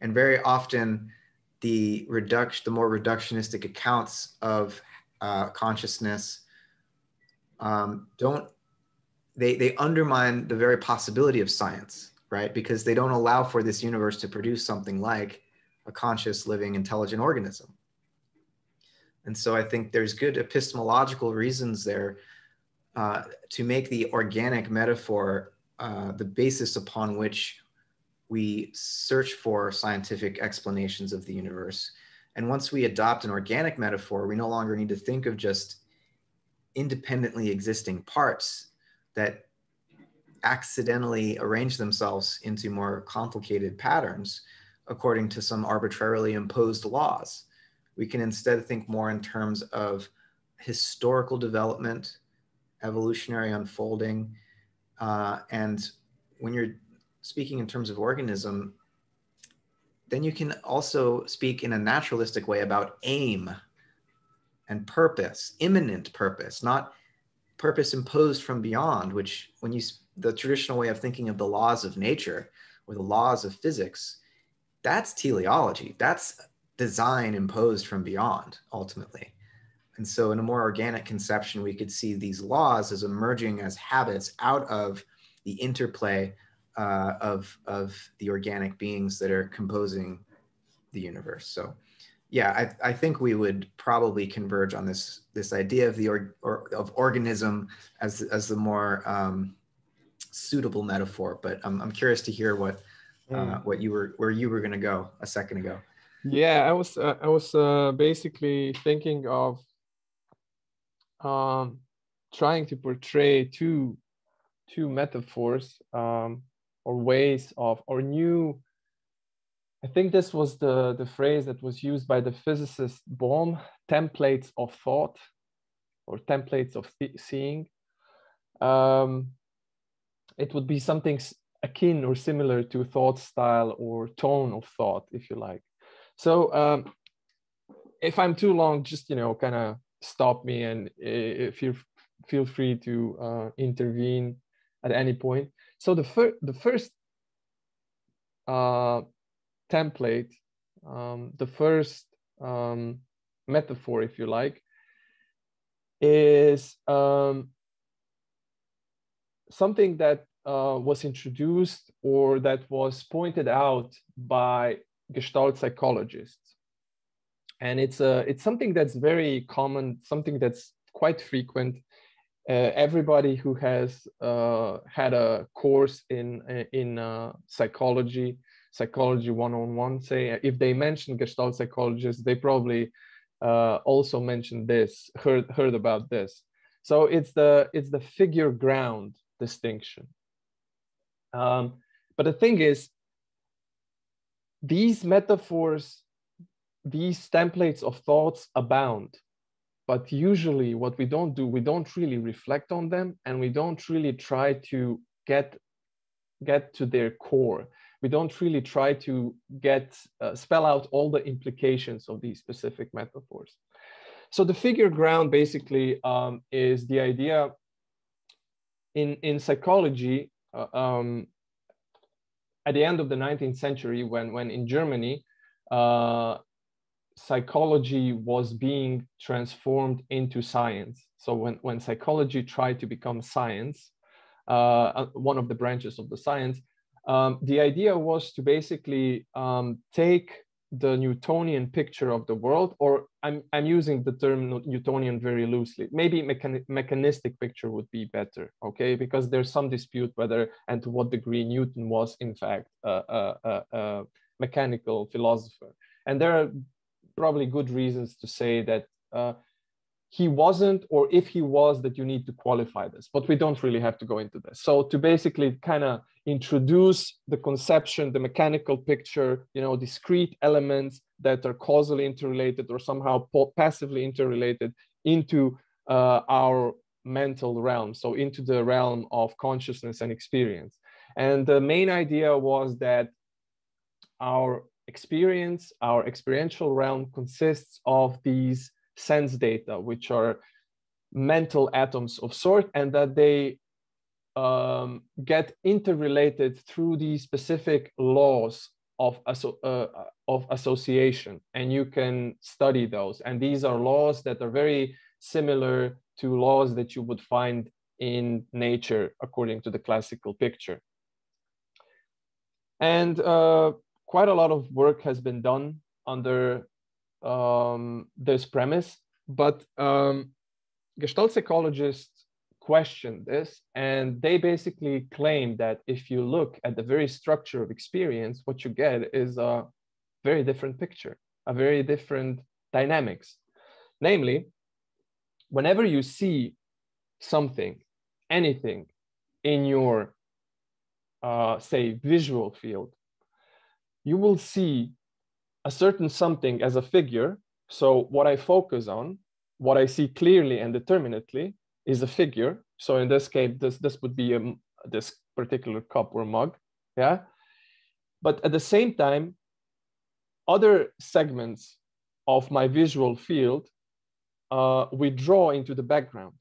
And very often, the the more reductionistic accounts of uh, consciousness um, don't they they undermine the very possibility of science, right? Because they don't allow for this universe to produce something like a conscious, living, intelligent organism. And so I think there's good epistemological reasons there uh, to make the organic metaphor uh, the basis upon which we search for scientific explanations of the universe. And once we adopt an organic metaphor, we no longer need to think of just independently existing parts that accidentally arrange themselves into more complicated patterns according to some arbitrarily imposed laws. We can instead think more in terms of historical development, evolutionary unfolding. Uh, and when you're speaking in terms of organism, then you can also speak in a naturalistic way about aim and purpose, immanent purpose, not purpose imposed from beyond, which when you, the traditional way of thinking of the laws of nature or the laws of physics, that's teleology. That's design imposed from beyond ultimately. And so, in a more organic conception, we could see these laws as emerging as habits out of the interplay uh, of, of the organic beings that are composing the universe. So, yeah, I, I think we would probably converge on this this idea of the or, or of organism as as the more um, suitable metaphor. But I'm I'm curious to hear what uh, mm. what you were where you were going to go a second ago. Yeah, I was uh, I was uh, basically thinking of um, trying to portray two two metaphors um, or ways of or new. I think this was the the phrase that was used by the physicist Bohm: templates of thought or templates of seeing. Um, it would be something akin or similar to thought style or tone of thought, if you like. So um, if I'm too long, just you know, kind of stop me and if you feel free to uh, intervene at any point. So the first the first uh, template, um, the first um, metaphor, if you like, is um, something that uh, was introduced or that was pointed out by Gestalt psychologists. And it's, a, it's something that's very common, something that's quite frequent. Uh, everybody who has uh, had a course in, in uh, psychology, psychology one-on-one, say, if they mention Gestalt psychologists, they probably uh, also mentioned this, heard, heard about this. So it's the, it's the figure ground distinction. Um, but the thing is, these metaphors, these templates of thoughts abound. But usually, what we don't do, we don't really reflect on them and we don't really try to get, get to their core. We don't really try to get, uh, spell out all the implications of these specific metaphors. So the figure ground basically um, is the idea in, in psychology, uh, um, at the end of the 19th century, when, when in Germany, uh, psychology was being transformed into science. So when, when psychology tried to become science, uh, uh, one of the branches of the science, um, the idea was to basically um, take the Newtonian picture of the world, or I'm, I'm using the term Newtonian very loosely. Maybe mechan mechanistic picture would be better, okay? Because there's some dispute whether and to what degree Newton was in fact a, a, a, mechanical philosopher. And there are probably good reasons to say that uh, he wasn't, or if he was, that you need to qualify this. But we don't really have to go into this. So to basically kind of introduce the conception, the mechanical picture, you know, discrete elements that are causally interrelated or somehow passively interrelated into uh, our mental realm, so into the realm of consciousness and experience. And the main idea was that our experience, our experiential realm consists of these sense data, which are mental atoms of sort, and that they um, get interrelated through these specific laws of, uh, of association. And you can study those. And these are laws that are very similar to laws that you would find in nature, according to the classical picture. And uh, quite a lot of work has been done under um, this premise, but um, Gestalt psychologists question this, and they basically claim that if you look at the very structure of experience, what you get is a very different picture, a very different dynamics. Namely, whenever you see something, anything in your, uh, say, visual field, you will see a certain something as a figure. So what I focus on, what I see clearly and determinately is a figure. So in this case, this, this would be a, this particular cup or mug, yeah? But at the same time, other segments of my visual field uh, withdraw into the background.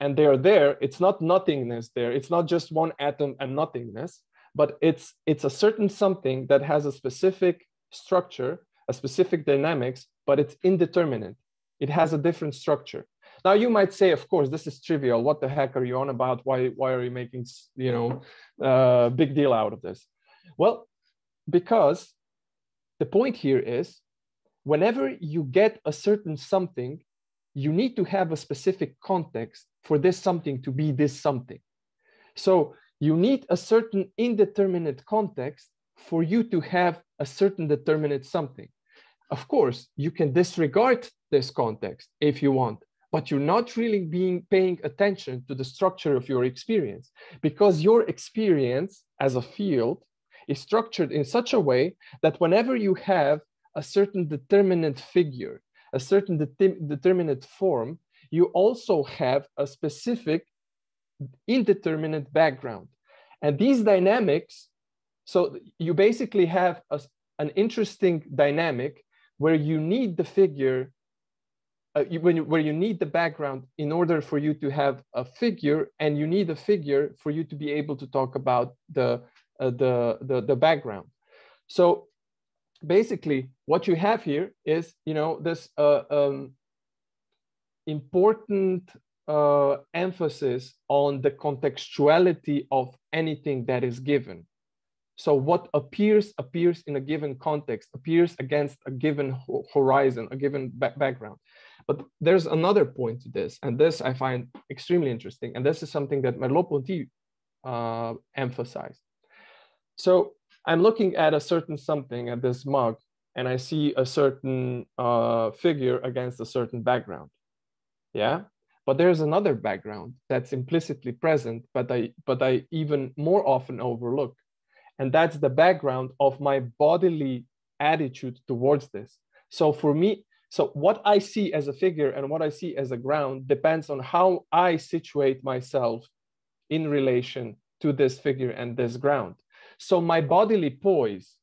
And they are there, it's not nothingness there, it's not just one atom and nothingness, but it's, it's a certain something that has a specific structure, a specific dynamics, but it's indeterminate. It has a different structure. Now you might say, of course, this is trivial. What the heck are you on about? Why, why are you making, you know, uh, big deal out of this? Well, because the point here is whenever you get a certain something, you need to have a specific context for this something to be this something. So you need a certain indeterminate context for you to have a certain determinate something. Of course, you can disregard this context if you want, but you're not really being paying attention to the structure of your experience because your experience as a field is structured in such a way that whenever you have a certain determinant figure a certain de- determinate form, you also have a specific indeterminate background. And these dynamics, so you basically have a, an interesting dynamic where you need the figure, uh, you, when you, where you need the background in order for you to have a figure, and you need a figure for you to be able to talk about the, uh, the, the, the background. So basically what you have here is you know this uh, um, important uh, emphasis on the contextuality of anything that is given so what appears appears in a given context appears against a given horizon a given background but there's another point to this and this i find extremely interesting and this is something that merleau-ponty uh, emphasized so I'm looking at a certain something at this mug and I see a certain uh, figure against a certain background. Yeah, but there's another background that's implicitly present, but I but I even more often overlook, and that's the background of my bodily attitude towards this. So for me, so what I see as a figure and what I see as a ground depends on how I situate myself in relation to this figure and this ground. So my bodily poise,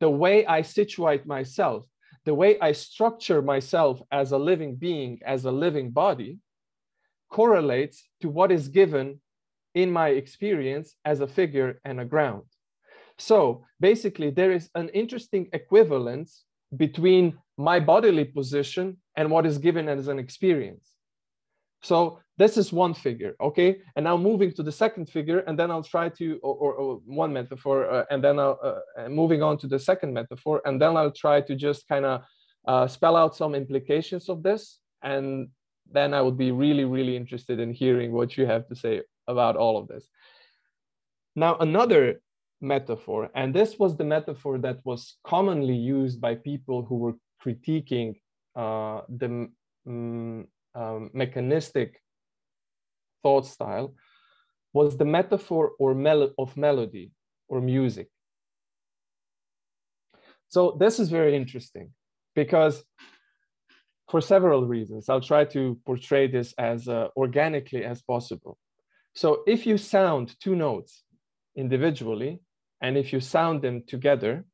the way I situate myself, the way I structure myself as a living being, as a living body, correlates to what is given in my experience as a figure and a ground. So basically, there is an interesting equivalence between my bodily position and what is given as an experience. So this is one figure, okay? And now moving to the second figure, and then I'll try to, or, or, or one metaphor, uh, and then I'll, uh, moving on to the second metaphor, and then I'll try to just kind of uh, spell out some implications of this. And then I would be really, really interested in hearing what you have to say about all of this. Now, another metaphor, and this was the metaphor that was commonly used by people who were critiquing uh, the um, um, mechanistic thought style was the metaphor or mel of melody or music. So this is very interesting because for several reasons, I'll try to portray this as uh, organically as possible. So if you sound two notes individually, and if you sound them together,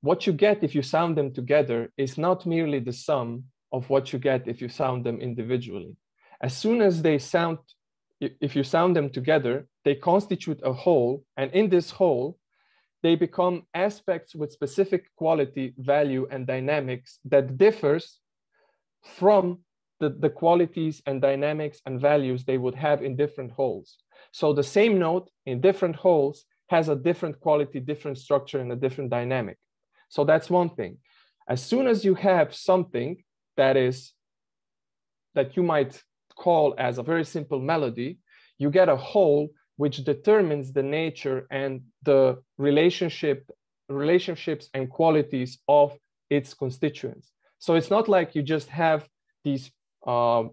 what you get if you sound them together is not merely the sum of what you get if you sound them individually. As soon as they sound, if you sound them together, they constitute a whole, and in this whole, they become aspects with specific quality, value, and dynamics that differs from the, the qualities and dynamics and values they would have in different wholes. So the same note in different wholes has a different quality, different structure, and a different dynamic. So that's one thing. As soon as you have something that is that you might call as a very simple melody, you get a whole which determines the nature and the relationship relationships and qualities of its constituents. So it's not like you just have these um,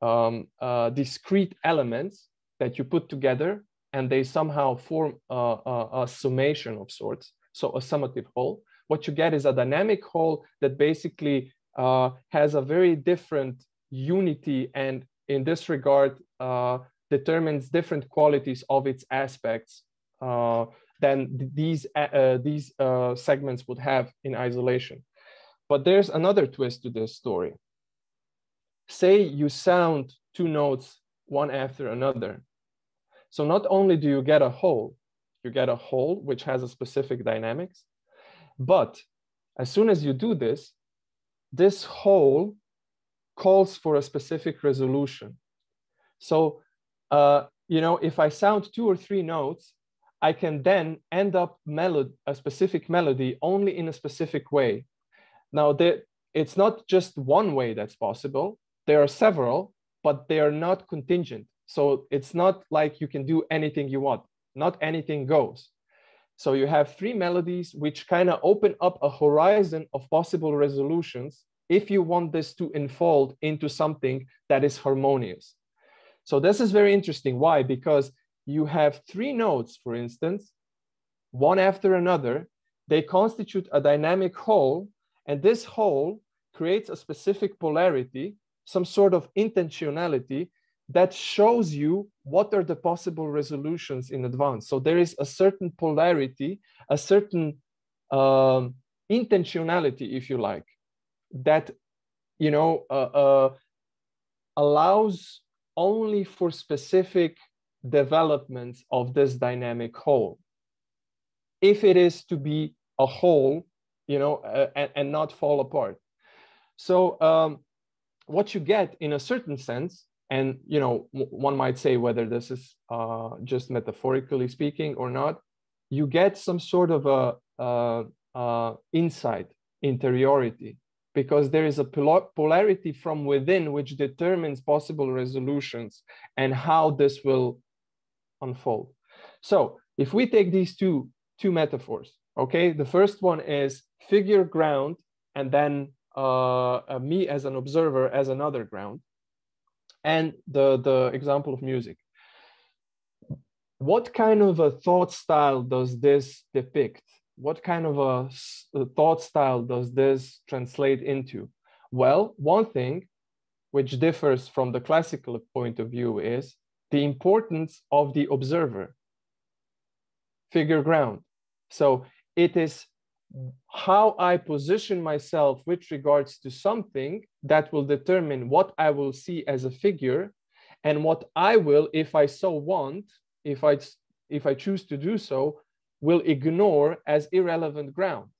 um, uh, discrete elements that you put together and they somehow form a, a, a, summation of sorts, so a summative whole. What you get is a dynamic whole that basically uh, has a very different unity and in this regard uh, determines different qualities of its aspects uh, than these, uh, uh, these uh, segments would have in isolation. But there's another twist to this story. Say you sound two notes one after another. So not only do you get a whole, you get a whole which has a specific dynamics, but as soon as you do this, this whole calls for a specific resolution. So uh, you know, if I sound two or three notes, I can then end up melody, a specific melody only in a specific way. Now, it's not just one way that's possible. There are several, but they are not contingent. So it's not like you can do anything you want. Not anything goes. So you have three melodies which kind of open up a horizon of possible resolutions if you want this to unfold into something that is harmonious. So this is very interesting. Why? Because you have three notes, for instance, one after another. They constitute a dynamic whole, and this whole creates a specific polarity, some sort of intentionality that shows you what are the possible resolutions in advance. So there is a certain polarity, a certain um, intentionality, if you like, that you know uh, uh, allows only for specific developments of this dynamic whole. If it is to be a whole, you know, uh, and, and, not fall apart. So um, what you get in a certain sense, and you know, one might say whether this is uh, just metaphorically speaking or not, you get some sort of a, insight, interiority, because there is a polarity from within which determines possible resolutions and how this will unfold. So if we take these two, two metaphors, okay, the first one is figure ground and then uh, me as an observer as another ground, and the, the example of music. What kind of a thought style does this depict? what kind of a, a thought style does this translate into? Well, one thing which differs from the classical point of view is the importance of the observer, figure ground. So it is how I position myself with regards to something that will determine what I will see as a figure and what I will, if I so want, if I, if I choose to do so, will ignore as irrelevant ground.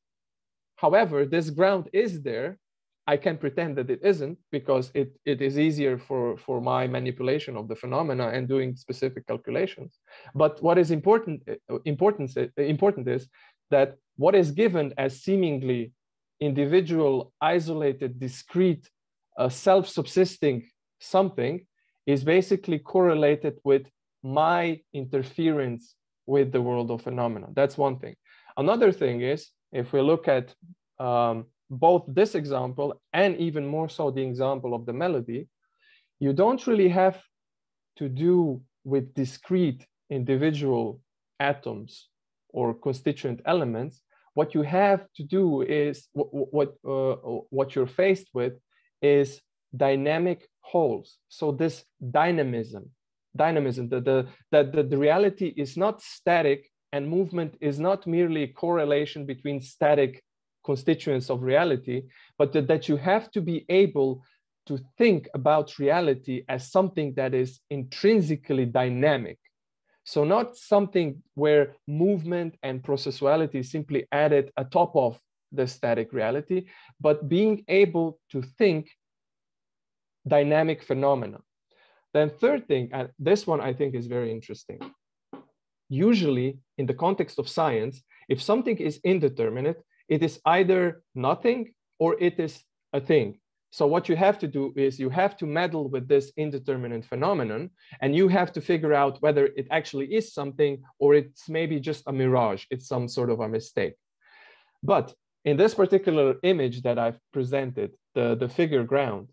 However, this ground is there. I can pretend that it isn't because it, it is easier for, for my manipulation of the phenomena and doing specific calculations. But what is important, uh, important, uh, important is that what is given as seemingly individual, isolated, discrete, uh, self-subsisting something is basically correlated with my interference with the world of phenomena. That's one thing. Another thing is, if we look at um, both this example and even more so the example of the melody, you don't really have to do with discrete individual atoms or constituent elements. What you have to do is what what, uh, what you're faced with is dynamic wholes. So this dynamism, dynamism, the, the, that the, the reality is not static and movement is not merely a correlation between static constituents of reality, but that, that you have to be able to think about reality as something that is intrinsically dynamic. So not something where movement and processuality simply added atop of the static reality, but being able to think dynamic phenomena. Then third thing, and this one I think is very interesting. Usually in the context of science, if something is indeterminate, it is either nothing or it is a thing. So what you have to do is you have to meddle with this indeterminate phenomenon and you have to figure out whether it actually is something or it's maybe just a mirage. It's some sort of a mistake. But in this particular image that I've presented, the, the figure ground,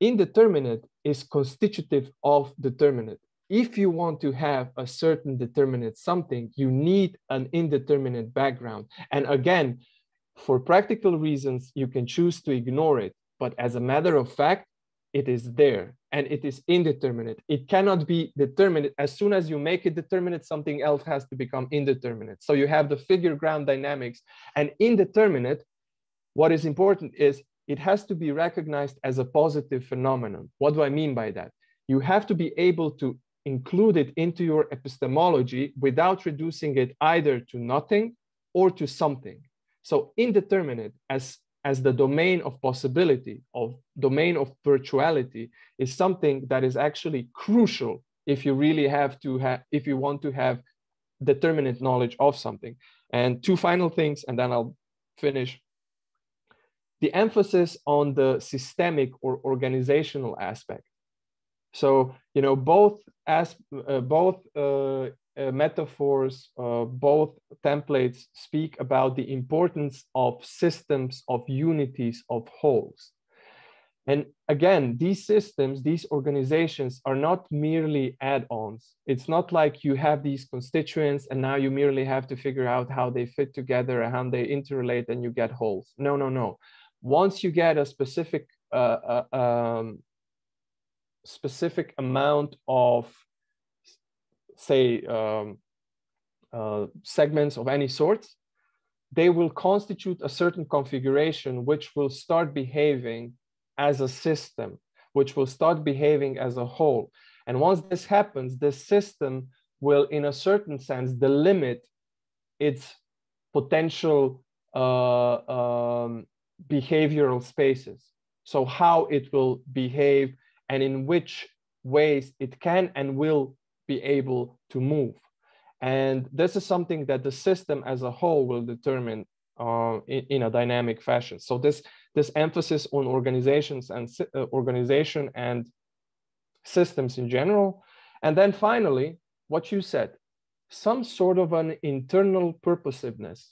indeterminate is constitutive of determinate. If you want to have a certain determinate something, you need an indeterminate background. And again, for practical reasons, you can choose to ignore it. But as a matter of fact, it is there and it is indeterminate. It cannot be determinate. As soon as you make it determinate, something else has to become indeterminate. So you have the figure ground dynamics and indeterminate. What is important is it has to be recognized as a positive phenomenon. What do I mean by that? You have to be able to include it into your epistemology without reducing it either to nothing or to something. So indeterminate as as the domain of possibility, of domain of virtuality, is something that is actually crucial if you really have to have, if you want to have determinate knowledge of something. And two final things, and then I'll finish. The emphasis on the systemic or organizational aspect. So, you know, both as uh, both uh, uh, metaphors, uh, both templates speak about the importance of systems, of unities, of wholes. And again, these systems, these organizations are not merely add-ons. It's not like you have these constituents and now you merely have to figure out how they fit together and how they interrelate and you get wholes. No, no, no. Once you get a specific uh, uh um, specific amount of say, um, uh, segments of any sort, they will constitute a certain configuration which will start behaving as a system, which will start behaving as a whole. And once this happens, this system will, in a certain sense, delimit its potential uh, um, behavioral spaces. So how it will behave and in which ways it can and will be able to move. And this is something that the system as a whole will determine uh, in, in, a dynamic fashion. So this, this emphasis on organizations and uh, organization and systems in general. And then finally, what you said, some sort of an internal purposiveness.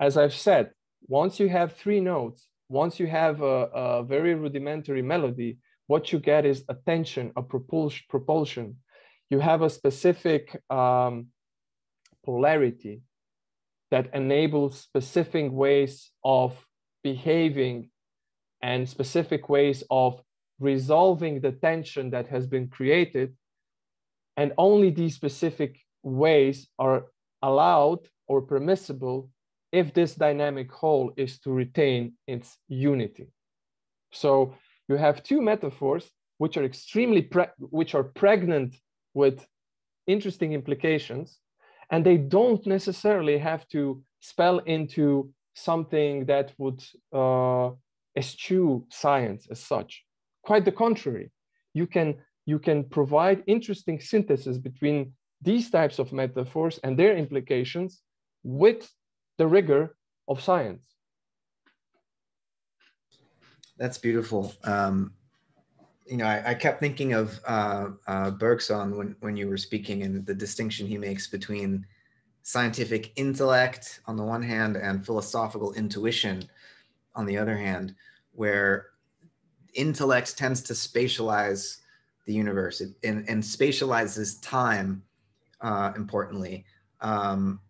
As I've said, once you have three notes, once you have a, a very rudimentary melody, what you get is attention, a propulsion, propulsion you have a specific um, polarity that enables specific ways of behaving and specific ways of resolving the tension that has been created. And only these specific ways are allowed or permissible if this dynamic whole is to retain its unity. So you have two metaphors which are extremely, which are pregnant with interesting implications and they don't necessarily have to spell into something that would uh, eschew science as such. Quite the contrary. You can you can provide interesting synthesis between these types of metaphors and their implications with the rigor of science. That's beautiful. Um, you know, I, I, kept thinking of uh, uh, Bergson when, when you were speaking and the distinction he makes between scientific intellect on the one hand and philosophical intuition on the other hand, where intellect tends to spatialize the universe. And, and spatializes time, uh, importantly, um,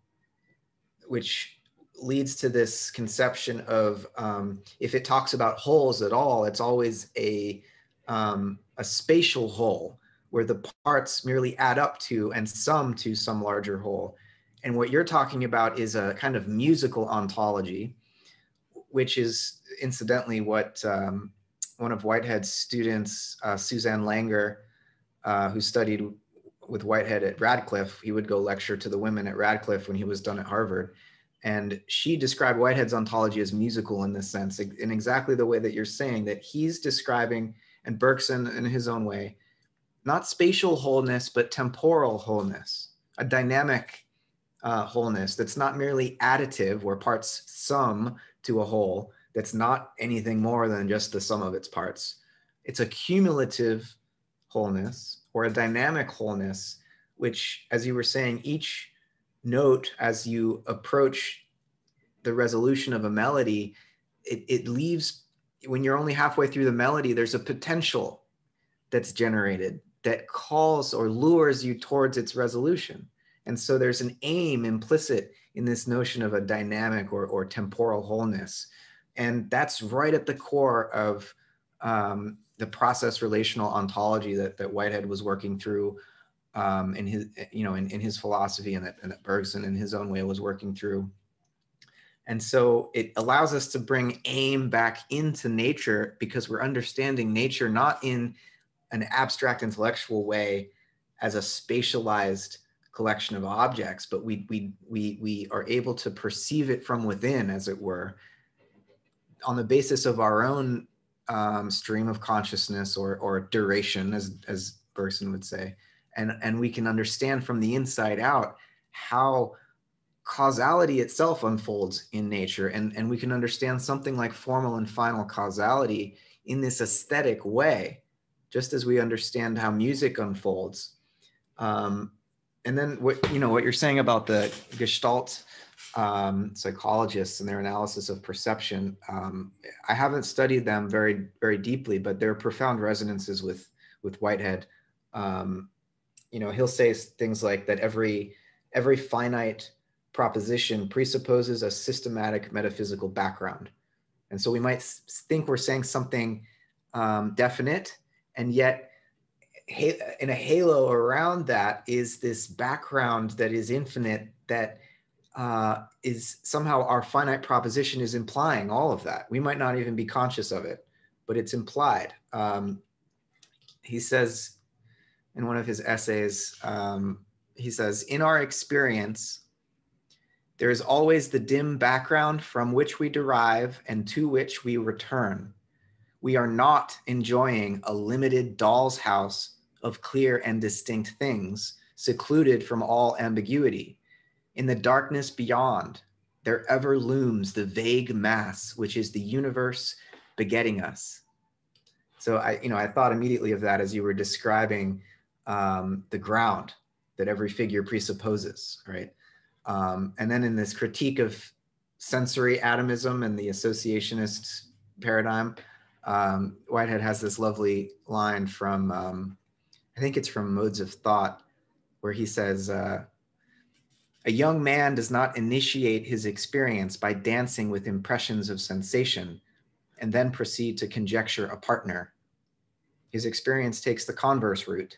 which leads to this conception of um, if it talks about wholes at all, it's always a, um, a spatial whole where the parts merely add up to and sum to some larger whole. And what you're talking about is a kind of musical ontology, which is incidentally what um, one of Whitehead's students, uh, Susanne Langer, uh, who studied with Whitehead at Radcliffe, he would go lecture to the women at Radcliffe when he was done at Harvard. And she described Whitehead's ontology as musical in this sense, in exactly the way that you're saying that he's describing, and Bergson in his own way, not spatial wholeness, but temporal wholeness, a dynamic uh, wholeness that's not merely additive, where parts sum to a whole, that's not anything more than just the sum of its parts. It's a cumulative wholeness or a dynamic wholeness, which, as you were saying, each note as you approach the resolution of a melody, it, it leaves, when you're only halfway through the melody, there's a potential that's generated that calls or lures you towards its resolution. And so there's an aim implicit in this notion of a dynamic or, or temporal wholeness. And that's right at the core of um, the process relational ontology that, that Whitehead was working through um, in his, you know, in, in his philosophy and that, and that Bergson in his own way was working through. And so it allows us to bring aim back into nature because we're understanding nature not in an abstract intellectual way as a spatialized collection of objects, but we, we, we, we are able to perceive it from within, as it were, on the basis of our own um, stream of consciousness or, or duration, as, as Bergson would say. And, and we can understand from the inside out how causality itself unfolds in nature. And, and we can understand something like formal and final causality in this aesthetic way, just as we understand how music unfolds. Um, and then what you know what you're saying about the Gestalt um, psychologists and their analysis of perception. Um, I haven't studied them very very deeply, but there are profound resonances with with Whitehead. Um, you know, he'll say things like that every every finite proposition presupposes a systematic metaphysical background, and so we might think we're saying something um, definite, and yet in a halo around that is this background that is infinite that uh, is somehow our finite proposition is implying all of that. We might not even be conscious of it, but it's implied. Um, he says in one of his essays, um, he says, in our experience, there is always the dim background from which we derive and to which we return. We are not enjoying a limited doll's house of clear and distinct things, secluded from all ambiguity. In the darkness beyond, there ever looms the vague mass, which is the universe begetting us. So I, you know, I thought immediately of that as you were describing um, the ground that every figure presupposes, right? Um, and then in this critique of sensory atomism and the associationist paradigm, um, Whitehead has this lovely line from um, I think it's from Modes of Thought, where he says, uh, A young man does not initiate his experience by dancing with impressions of sensation and then proceed to conjecture a partner. His experience takes the converse route.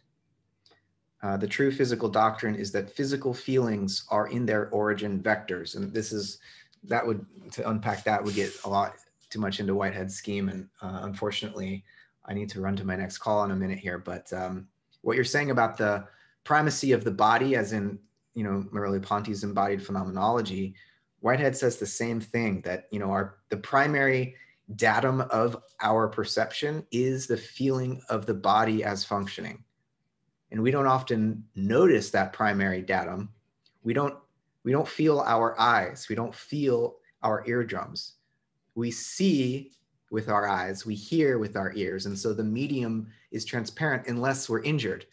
Uh, the true physical doctrine is that physical feelings are in their origin vectors. And this is, that would, to unpack that would get a lot too much into Whitehead's scheme. And uh, unfortunately, I need to run to my next call in a minute here. But um, what you're saying about the primacy of the body, as in, you know, Merleau-Ponty's embodied phenomenology, Whitehead says the same thing that, you know, our the primary datum of our perception is the feeling of the body as functioning. And we don't often notice that primary datum. We don't we don't feel our eyes, we don't feel our eardrums. We see with our eyes, we hear with our ears. And so the medium is transparent unless we're injured.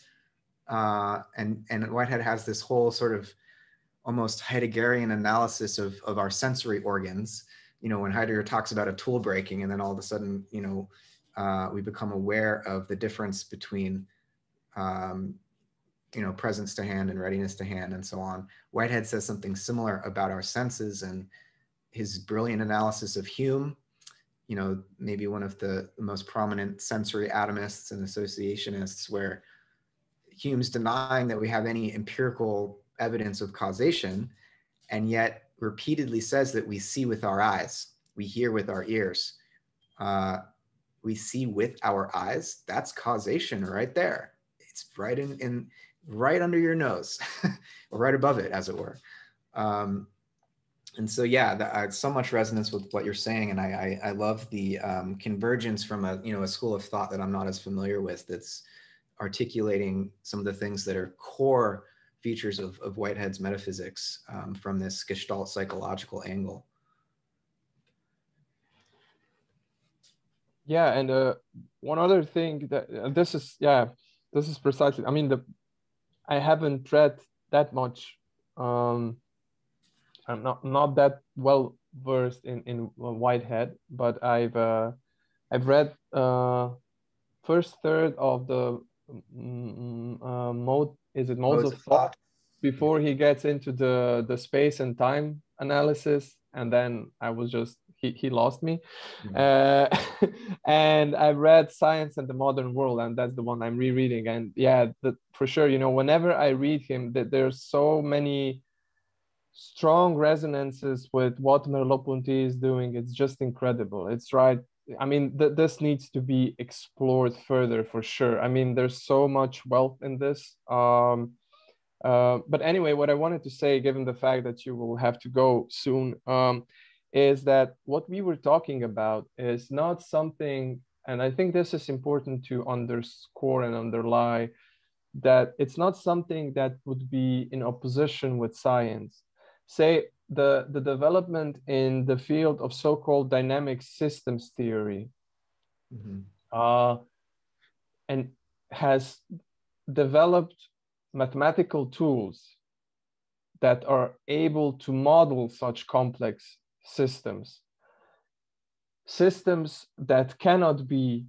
Uh, and, and Whitehead has this whole sort of almost Heideggerian analysis of, of our sensory organs. You know, when Heidegger talks about a tool breaking and then all of a sudden, you know, uh, we become aware of the difference between, um, you know, presence to hand and readiness to hand and so on. Whitehead says something similar about our senses and his brilliant analysis of Hume, you know, maybe one of the, most prominent sensory atomists and associationists where Hume's denying that we have any empirical evidence of causation, and yet repeatedly says that we see with our eyes, we hear with our ears, uh, we see with our eyes. That's causation right there. It's right in, in right under your nose, *laughs* or right above it, as it were. Um, and so, yeah, so much resonance with what you're saying, and I I, I love the um, convergence from a you know a school of thought that I'm not as familiar with. That's articulating some of the things that are core features of, of Whitehead's metaphysics um, from this Gestalt psychological angle. Yeah, and uh, one other thing that uh, this is, yeah, this is precisely. I mean, the I haven't read that much. Um, I'm not not that well versed in in Whitehead, but I've uh, I've read uh, first third of the mm, uh, mode is it modes, of thought before he gets into the the space and time analysis and then i was just he, he lost me mm-hmm. uh, *laughs* and i read science and the modern world and that's the one i'm rereading and yeah the, for sure you know whenever i read him that there's so many strong resonances with what merleau-ponty is doing it's just incredible it's right I mean, th- this needs to be explored further for sure. I mean, there's so much wealth in this. Um, uh, but anyway, what I wanted to say, given the fact that you will have to go soon, um, is that what we were talking about is not something, and I think this is important to underscore and underlie, that it's not something that would be in opposition with science. Say, the, the development in the field of so-called dynamic systems theory mm-hmm. uh, and has developed mathematical tools that are able to model such complex systems. Systems that cannot be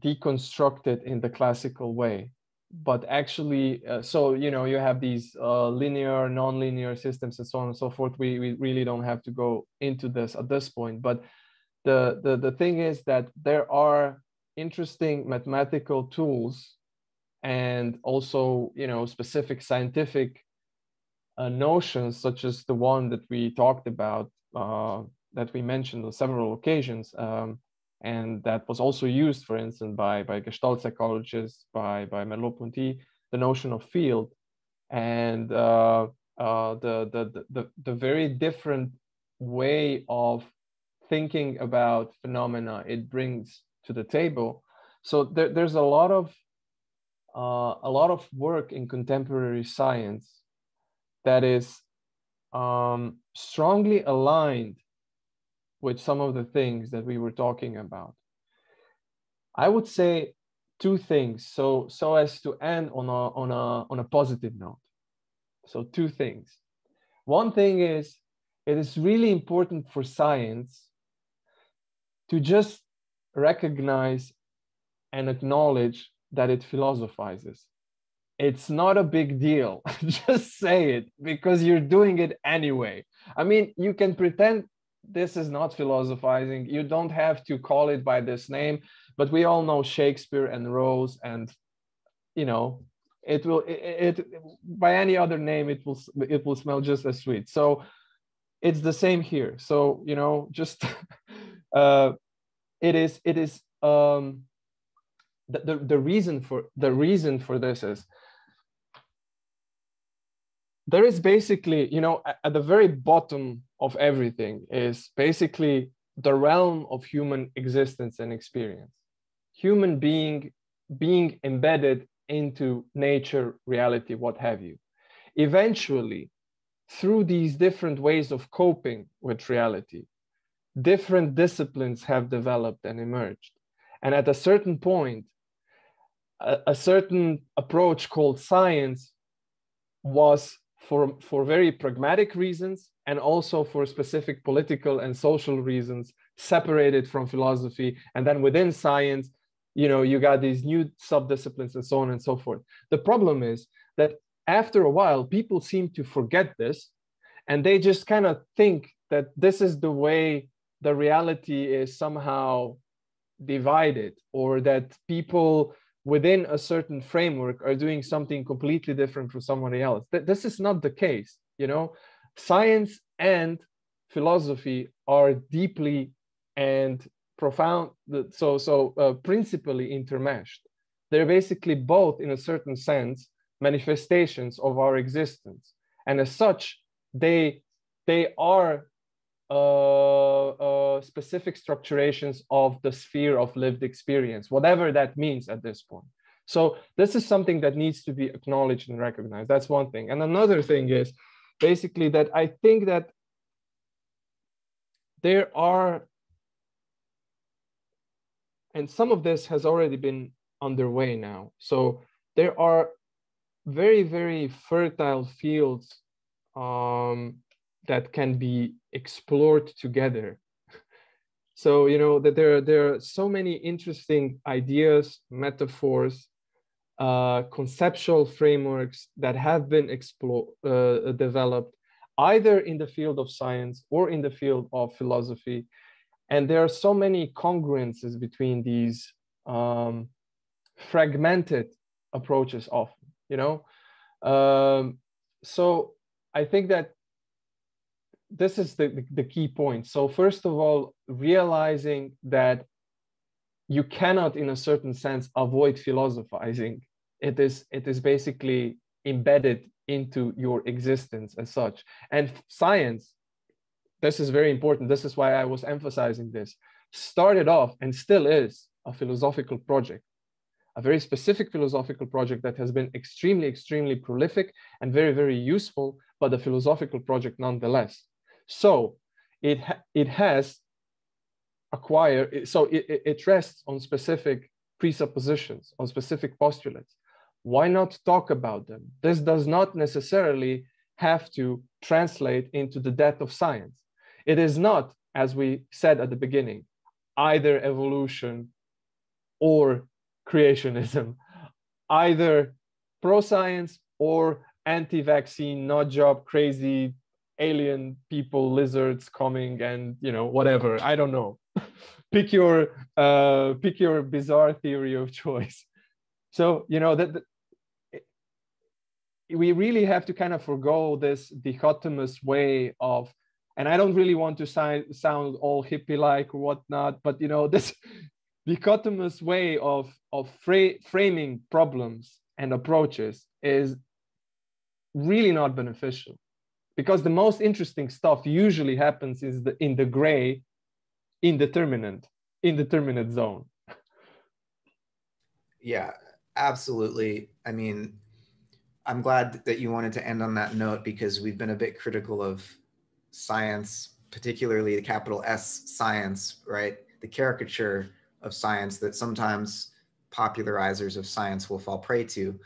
deconstructed in the classical way but actually uh, so you know you have these uh, linear non-linear systems and so on and so forth. We, we really don't have to go into this at this point but the, the the thing is that there are interesting mathematical tools and also you know specific scientific uh, notions such as the one that we talked about that we mentioned on several occasions um, and that was also used, for instance, by, by Gestalt psychologists, by, by Merleau-Ponty, the notion of field, and uh, uh, the, the, the, the very different way of thinking about phenomena it brings to the table. So there, there's a lot of uh, a lot of work in contemporary science that is um, strongly aligned with some of the things that we were talking about. I would say two things so so as to end on a on a on a positive note. So two things. One thing is it is really important for science to just recognize and acknowledge that it philosophizes. It's not a big deal. *laughs* just say it because you're doing it anyway. I mean, you can pretend this is not philosophizing. You don't have to call it by this name, but we all know Shakespeare and Rose, and you know, it will it, it by any other name it will it will smell just as sweet. So it's the same here. So you know, just *laughs* uh, it is it is um, the, the the reason for the reason for this is there is basically, you know, at the very bottom of everything is basically the realm of human existence and experience. Human being being embedded into nature, reality, what have you. Eventually, through these different ways of coping with reality, different disciplines have developed and emerged. And at a certain point, a, a certain approach called science was for, for very pragmatic reasons and also for specific political and social reasons separated from philosophy. And then within science, you know, you got these new subdisciplines and so on and so forth. The problem is that after a while, people seem to forget this and they just kind of think that this is the way the reality is somehow divided or that people within a certain framework are doing something completely different from somebody else. This is not the case, you know. Science and philosophy are deeply and profound, so so uh, principally intermeshed. They're basically both, in a certain sense, manifestations of our existence, and as such, they they are uh, uh, specific structurations of the sphere of lived experience, whatever that means at this point. So this is something that needs to be acknowledged and recognized. That's one thing. And another thing is basically that I think that there are, and some of this has already been underway now. So there are very, very fertile fields um, that can be explored together. So, you know, that there, there are so many interesting ideas, metaphors, uh, conceptual frameworks that have been explored, uh, developed either in the field of science or in the field of philosophy. And there are so many congruences between these um, fragmented approaches often, you know? Um, so I think that this is the, the, key point. So first of all, realizing that you cannot, in a certain sense, avoid philosophizing. It is, it is basically embedded into your existence as such. And science, this is very important. This is why I was emphasizing this, started off and still is a philosophical project, a very specific philosophical project that has been extremely, extremely prolific and very, very useful, but a philosophical project nonetheless. So it, ha it has acquired, so it, it rests on specific presuppositions, on specific postulates. Why not talk about them? This does not necessarily have to translate into the death of science. It is not, as we said at the beginning, either evolution or creationism, either pro science or anti vaccine, not job, crazy alien people, lizards coming, and you know whatever. I don't know. *laughs* pick your uh, pick your bizarre theory of *laughs* choice. So you know that, that we really have to kind of forego this dichotomous way of and i don't really want to sound, sound all hippie like or whatnot but you know *laughs* this dichotomous way of of fra- framing problems and approaches is really not beneficial because the most interesting stuff usually happens is the, in the gray indeterminate indeterminate zone. Yeah absolutely. I mean i'm glad that you wanted to end on that note because we've been a bit critical of science particularly the capital s science right? The caricature of science that sometimes popularizers of science will fall prey to.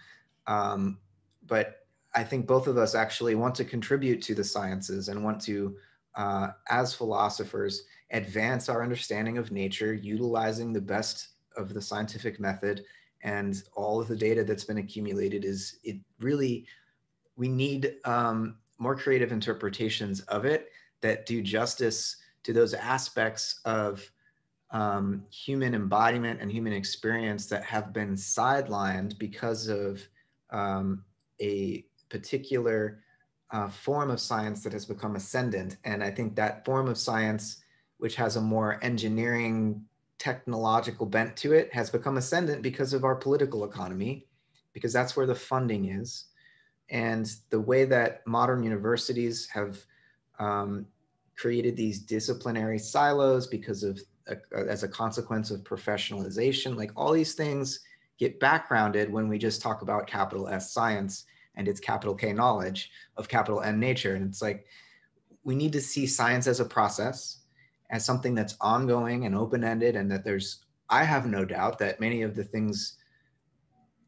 Um, but I think both of us actually want to contribute to the sciences and want to, uh, as philosophers, advance our understanding of nature, utilizing the best of the scientific method and all of the data that's been accumulated is it really, we need um, more creative interpretations of it that do justice to those aspects of um, human embodiment and human experience that have been sidelined because of um, a particular uh, form of science that has become ascendant. And I think that form of science, which has a more engineering, technological bent to it, has become ascendant because of our political economy, because that's where the funding is. And the way that modern universities have um, created these disciplinary silos because of uh, as a consequence of professionalization, like all these things get backgrounded when we just talk about capital S science and its capital K knowledge of capital N nature. And it's like, we need to see science as a process, as something that's ongoing and open ended, and that there's, I have no doubt that many of the things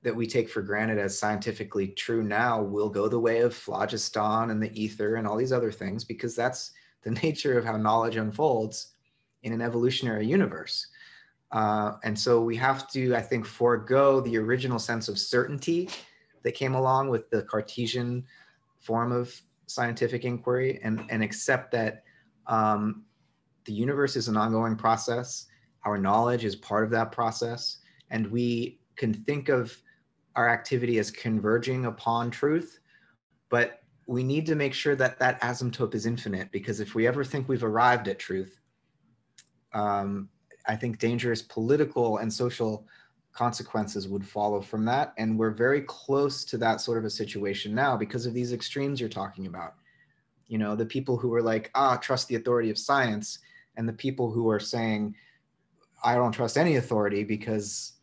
that we take for granted as scientifically true now will go the way of phlogiston and the ether and all these other things because that's the *laughs* nature of how knowledge unfolds in an evolutionary universe. Uh, and so we have to, I think, forego the original sense of certainty that came along with the Cartesian form of scientific inquiry and, and accept that um, the universe is an ongoing process. Our knowledge is part of that process. And we can think of our activity as converging upon truth, but we need to make sure that that asymptote is infinite because if we ever think we've arrived at truth, um, I think dangerous political and social consequences would follow from that. And we're very close to that sort of a situation now because of these extremes you're talking about. You know, the people who are like, ah, trust the authority of science, and the people who are saying, I don't trust any authority because,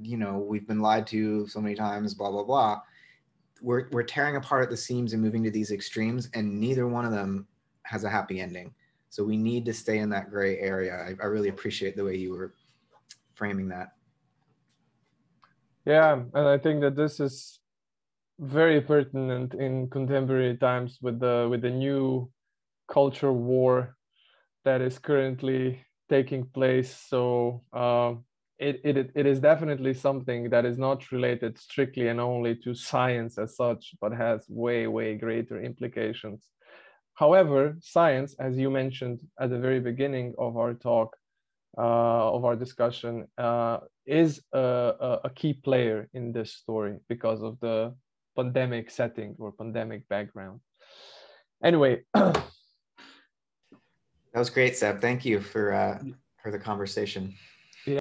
you know, we've been lied to so many times, blah, blah, blah. We're, we're tearing apart at the seams and moving to these extremes, and neither one of them has a happy ending. So we need to stay in that gray area. I, I really appreciate the way you were framing that. Yeah, and I think that this is very pertinent in contemporary times with the with the new culture war that is currently taking place. So uh, it, it it is definitely something that is not related strictly and only to science as such, but has way way greater implications However, science, as you mentioned at the very beginning of our talk, uh, of our discussion, uh, is a, a, key player in this story because of the pandemic setting or pandemic background. Anyway. *clears throat* that was great, Seb. Thank you for, uh, for the conversation.